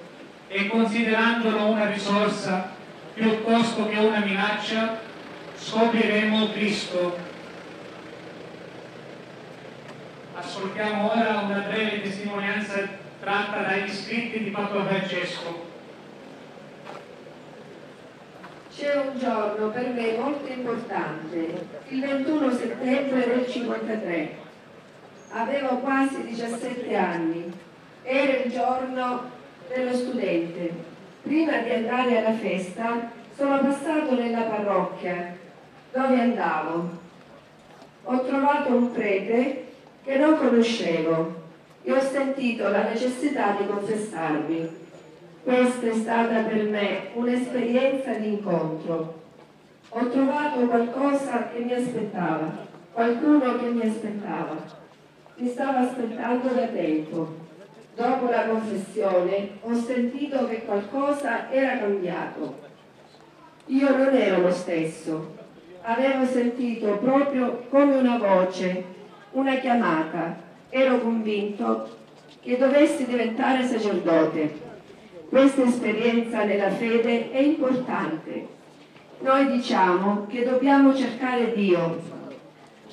e considerandolo una risorsa piuttosto che una minaccia, scopriremo Cristo. Ascoltiamo ora una breve testimonianza tratta dagli scritti di Papa Francesco. C'è un giorno per me molto importante, il 21 settembre del 53. Avevo quasi 17 anni, era il giorno dello studente. Prima di andare alla festa sono passato nella parrocchia dove andavo. Ho trovato un prete che non conoscevo e ho sentito la necessità di confessarmi. Questa è stata per me un'esperienza di incontro. Ho trovato qualcosa che mi aspettava, qualcuno che mi aspettava. Mi stava aspettando da tempo. Dopo la confessione ho sentito che qualcosa era cambiato. Io non ero lo stesso. Avevo sentito proprio come una voce, una chiamata. Ero convinto che dovessi diventare sacerdote. Questa esperienza nella fede è importante. Noi diciamo che dobbiamo cercare Dio,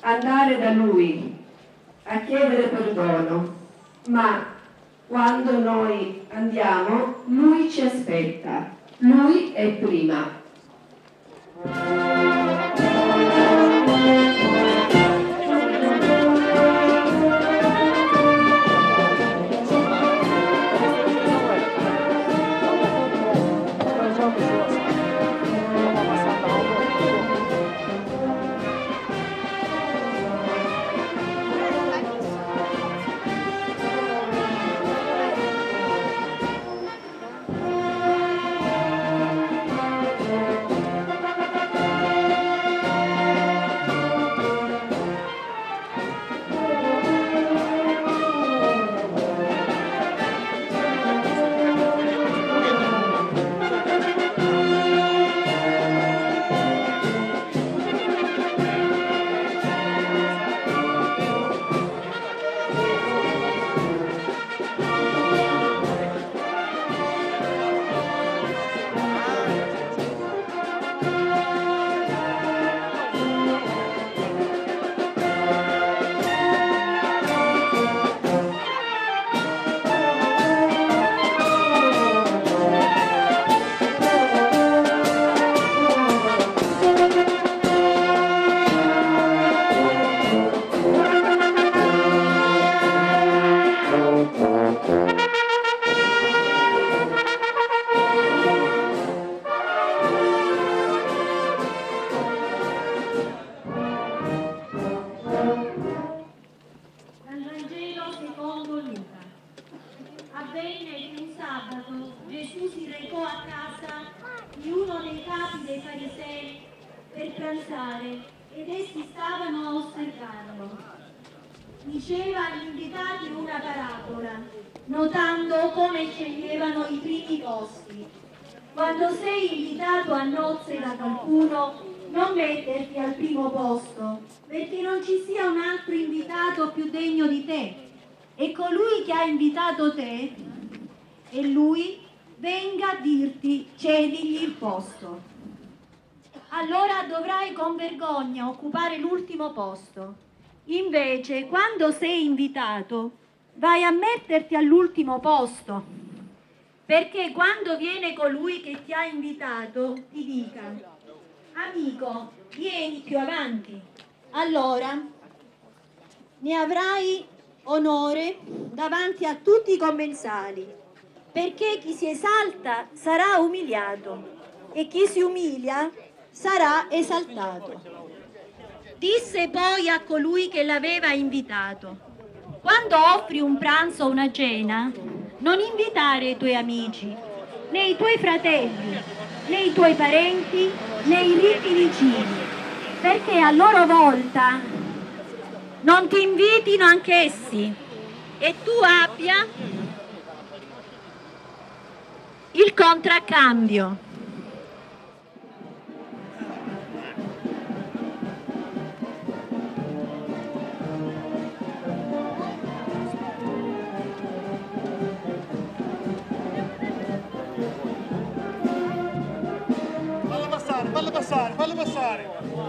andare da Lui, a chiedere perdono, ma quando noi andiamo, Lui ci aspetta, Lui è prima. Invece, quando sei invitato, vai a metterti all'ultimo posto, perché quando viene colui che ti ha invitato, ti dica, amico, vieni più avanti. Allora ne avrai onore davanti a tutti i commensali, perché chi si esalta sarà umiliato e chi si umilia sarà esaltato. Disse poi a colui che l'aveva invitato, quando offri un pranzo o una cena, non invitare i tuoi amici, né i tuoi fratelli, né i tuoi parenti, né i ricchi vicini, perché a loro volta non ti invitino anch'essi e tu abbia il contraccambio. Fallo passare.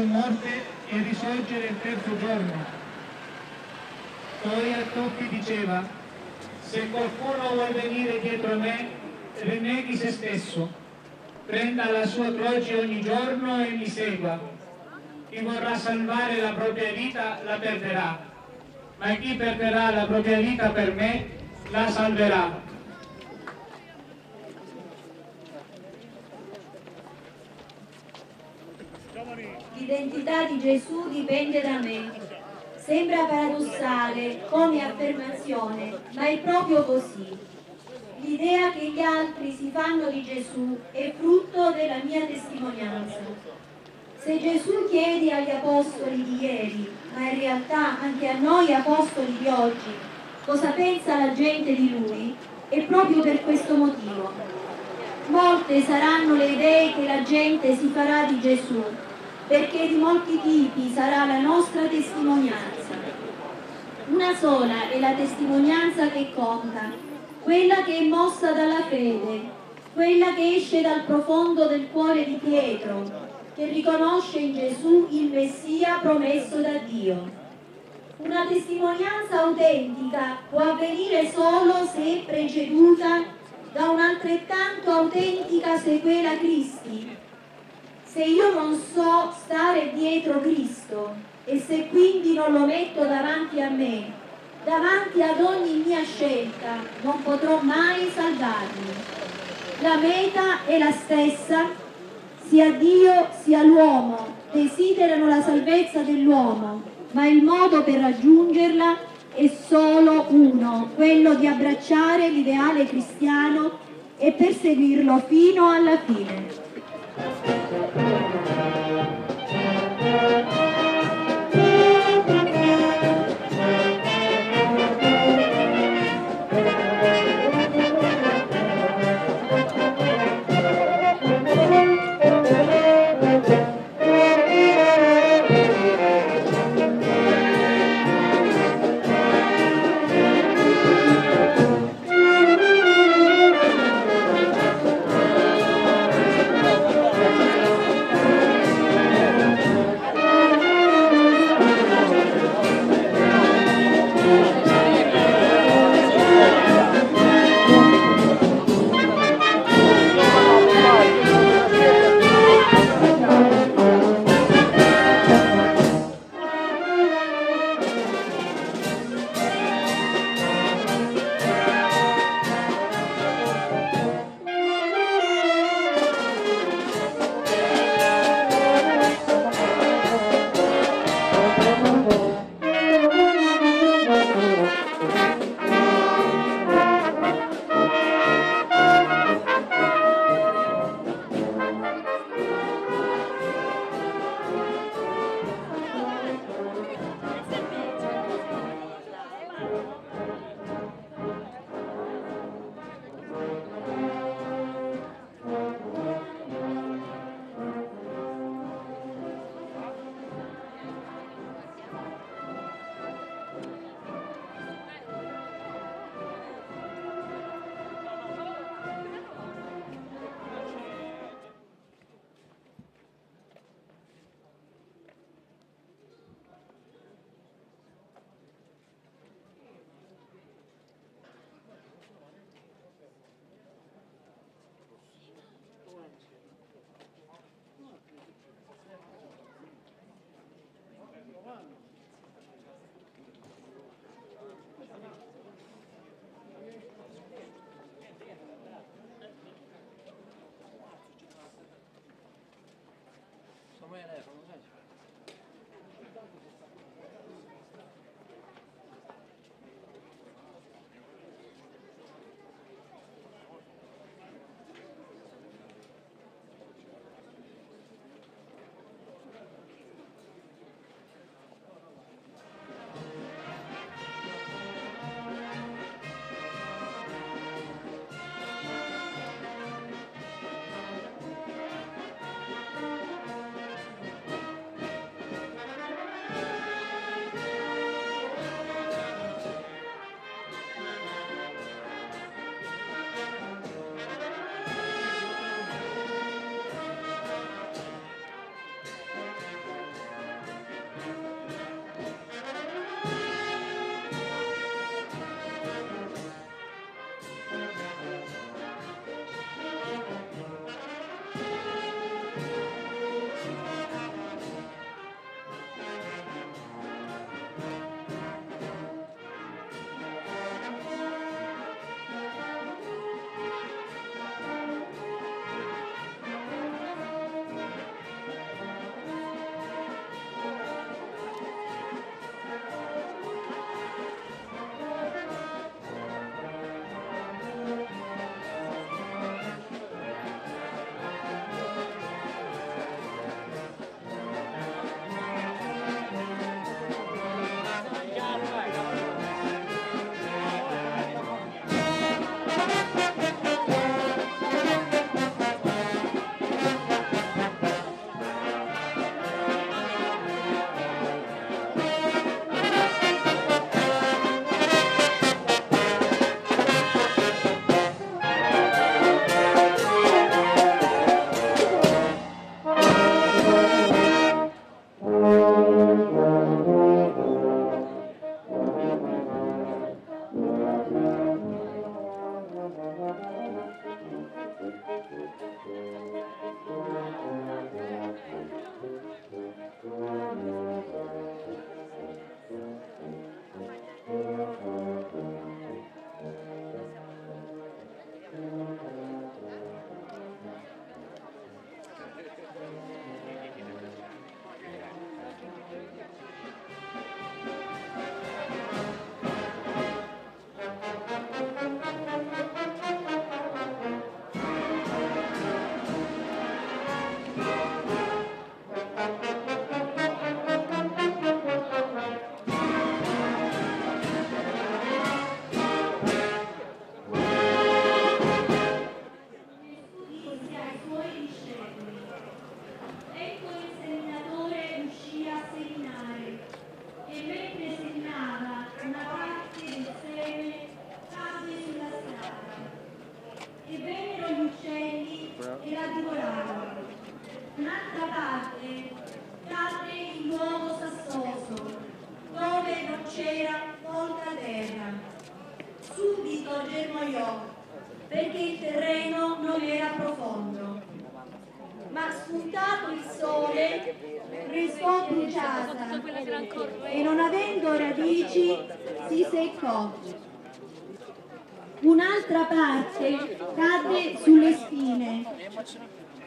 In morte e risorgere il terzo giorno. Poi a tutti diceva, se qualcuno vuole venire dietro me, rinneghi se stesso prenda la sua croce ogni giorno e mi segua. Chi vorrà salvare la propria vita la perderà, ma chi perderà la propria vita per me la salverà. L'identità di Gesù dipende da me. Sembra paradossale come affermazione, ma è proprio così. L'idea che gli altri si fanno di Gesù è frutto della mia testimonianza. Se Gesù chiede agli apostoli di ieri, ma in realtà anche a noi apostoli di oggi, cosa pensa la gente di Lui, è proprio per questo motivo. Molte saranno le idee che la gente si farà di Gesù, perché di molti tipi sarà la nostra testimonianza. Una sola è la testimonianza che conta, quella che è mossa dalla fede, quella che esce dal profondo del cuore di Pietro, che riconosce in Gesù il Messia promesso da Dio. Una testimonianza autentica può avvenire solo se è preceduta da un'altrettanto autentica sequela Cristi. Se io non so stare dietro Cristo e se quindi non lo metto davanti a me, davanti ad ogni mia scelta non potrò mai salvarmi. La meta è la stessa, sia Dio sia l'uomo desiderano la salvezza dell'uomo, ma il modo per raggiungerla è solo uno, quello di abbracciare l'ideale cristiano e perseguirlo fino alla fine. Disse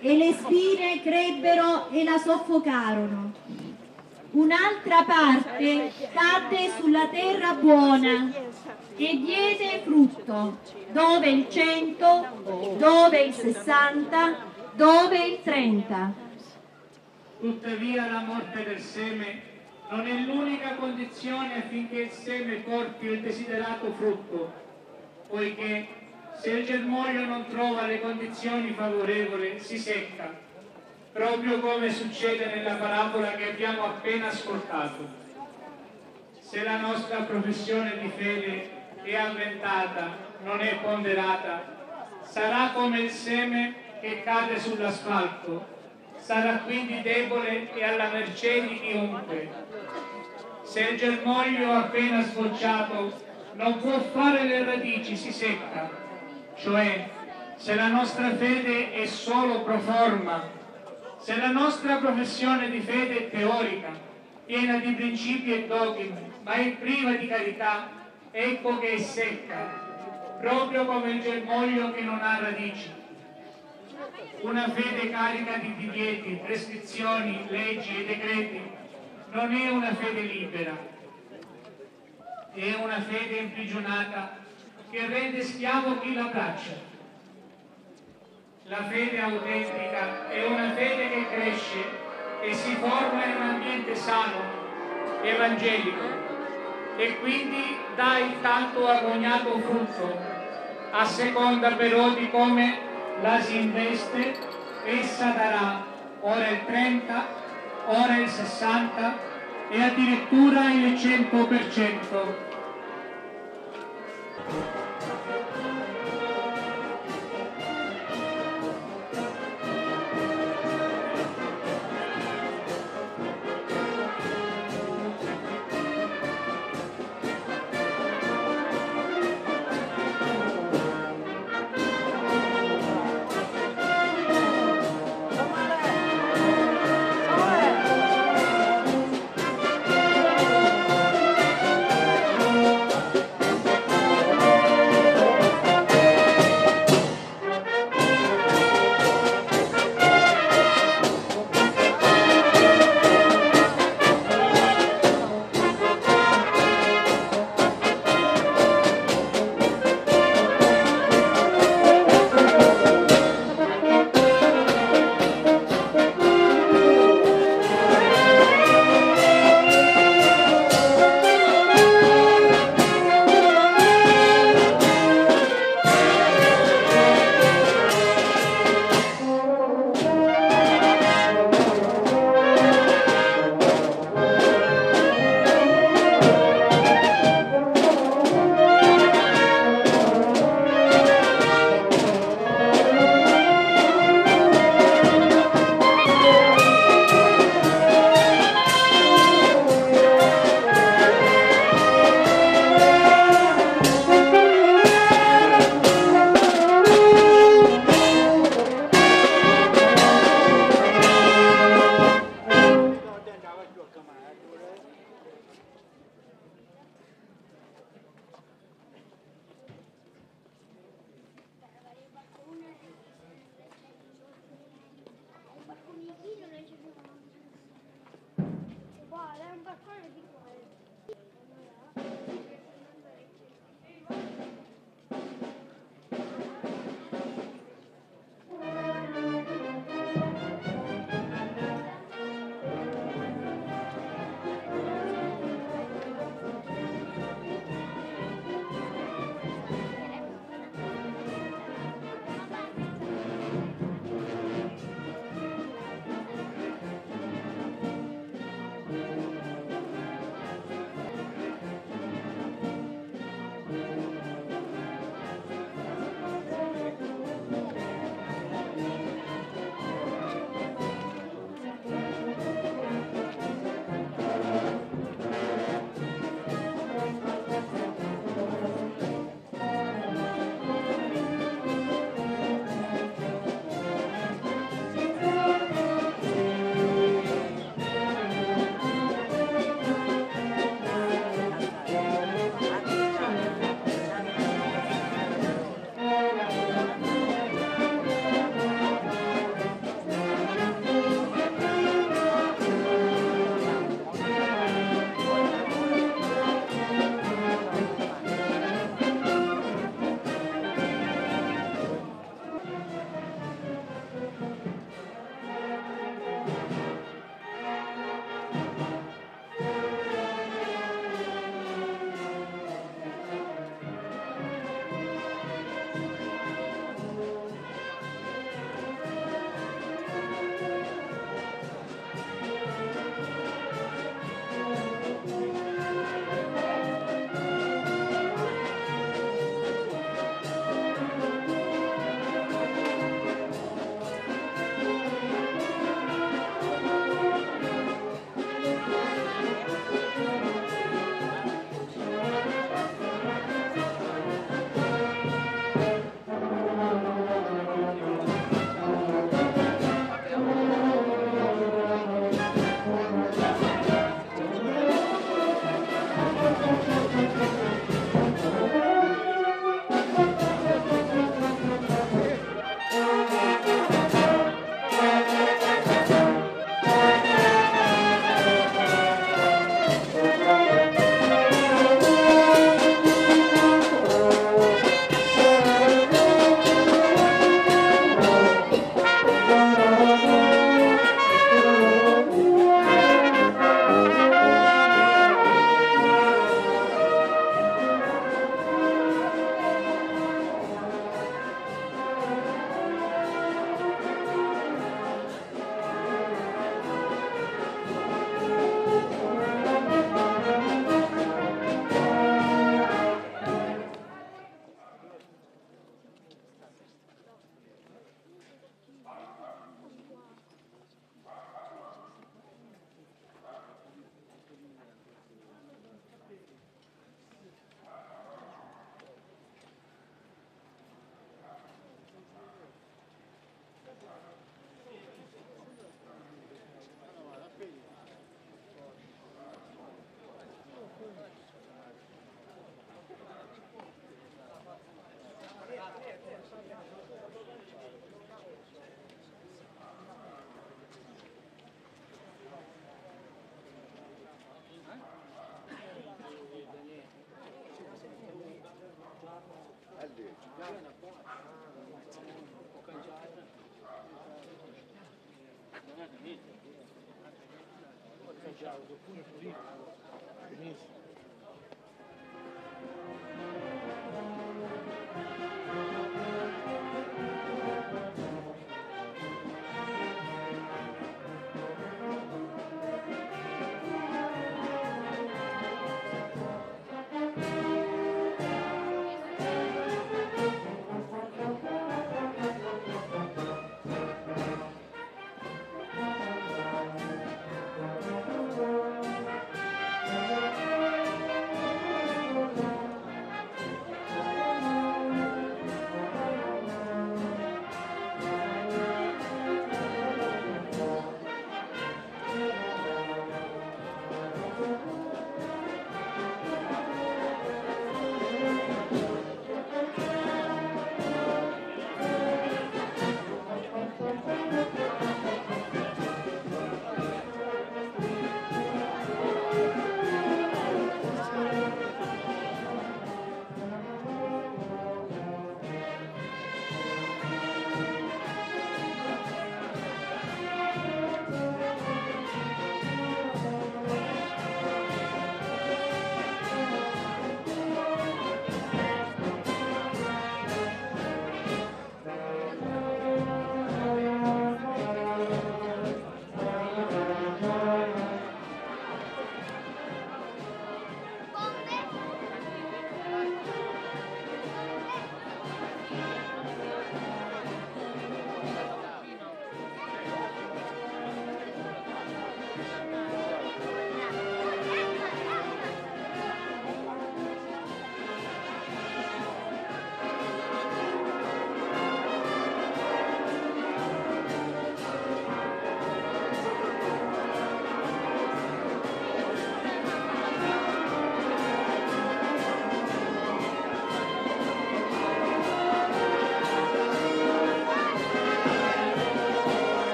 e le spine crebbero e la soffocarono. Un'altra parte cadde sulla terra buona e diede frutto, dove il 100, dove il 60, dove il 30. Tuttavia la morte del seme non è l'unica condizione affinché il seme porti il desiderato frutto, poiché se il germoglio non trova le condizioni favorevoli si secca, proprio come succede nella parabola che abbiamo appena ascoltato. Se la nostra professione di fede è avventata, non è ponderata, sarà come il seme che cade sull'asfalto, sarà quindi debole e alla mercé di chiunque. Se il germoglio appena sbocciato non può fare le radici, si secca, cioè se la nostra fede è solo pro forma, se la nostra professione di fede è teorica, piena di principi e dogmi, ma è priva di carità, ecco che è secca, proprio come il germoglio che non ha radici. Una fede carica di divieti, prescrizioni, leggi e decreti non è una fede libera, è una fede imprigionata che rende schiavo chi l'abbraccia. La fede autentica è una fede che cresce e si forma in un ambiente sano, evangelico, e quindi dà il tanto agognato frutto, a seconda però di come la si investe, essa darà ora il 30, ora il 60 e addirittura il 100%. Grazie.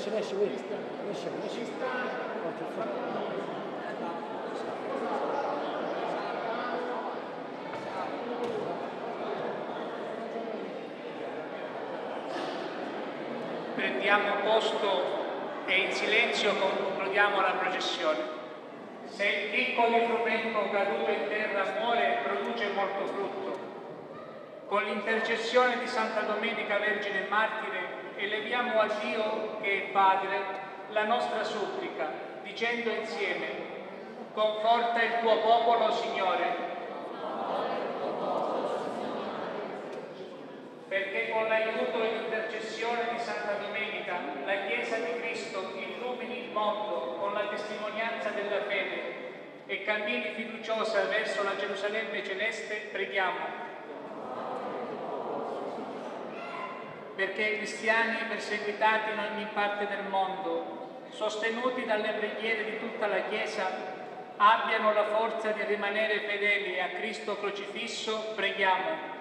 Esce, esce, esce, esce. Prendiamo posto e in silenzio concludiamo la processione. Se il piccolo frumento caduto in terra muore, produce molto frutto. Con l'intercessione di Santa Domenica Vergine Martire eleviamo a Dio che è Padre la nostra supplica, dicendo insieme, conforta il tuo popolo, Signore, perché con l'aiuto e l'intercessione di Santa Domenica la Chiesa di Cristo illumini il mondo con la testimonianza della fede e cammini fiduciosa verso la Gerusalemme celeste, preghiamo. Perché i cristiani perseguitati in ogni parte del mondo, sostenuti dalle preghiere di tutta la Chiesa, abbiano la forza di rimanere fedeli a Cristo crocifisso, preghiamo.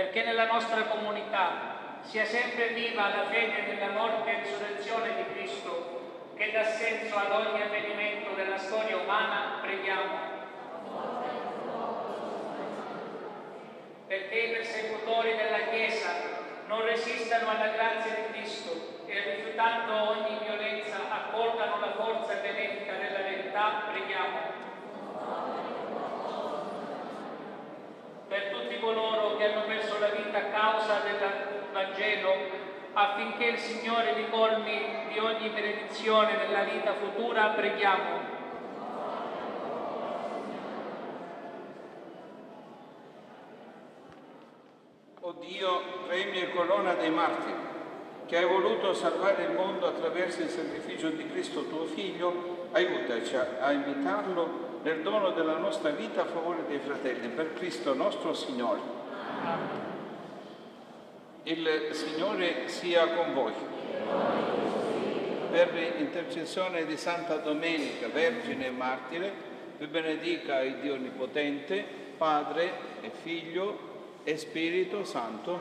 perché nella nostra comunità sia sempre viva la fede nella morte e risurrezione di Cristo, che dà senso ad ogni avvenimento della storia umana, preghiamo. Perché i persecutori della Chiesa non resistano alla grazia di Cristo e rifiutando ogni violenza accolgano la forza benefica della verità, preghiamo. per tutti coloro che hanno perso la vita a causa del Vangelo, affinché il Signore li colmi di ogni benedizione nella vita futura, preghiamo. O Dio, premio e corona dei martiri, che hai voluto salvare il mondo attraverso il sacrificio di Cristo tuo Figlio, aiutaci a imitarlo nel dono della nostra vita a favore dei fratelli, per Cristo nostro Signore. Il Signore sia con voi. Per l'intercessione di Santa Domenica, Vergine e Martire, vi benedica il Dio Onnipotente, Padre e Figlio e Spirito Santo.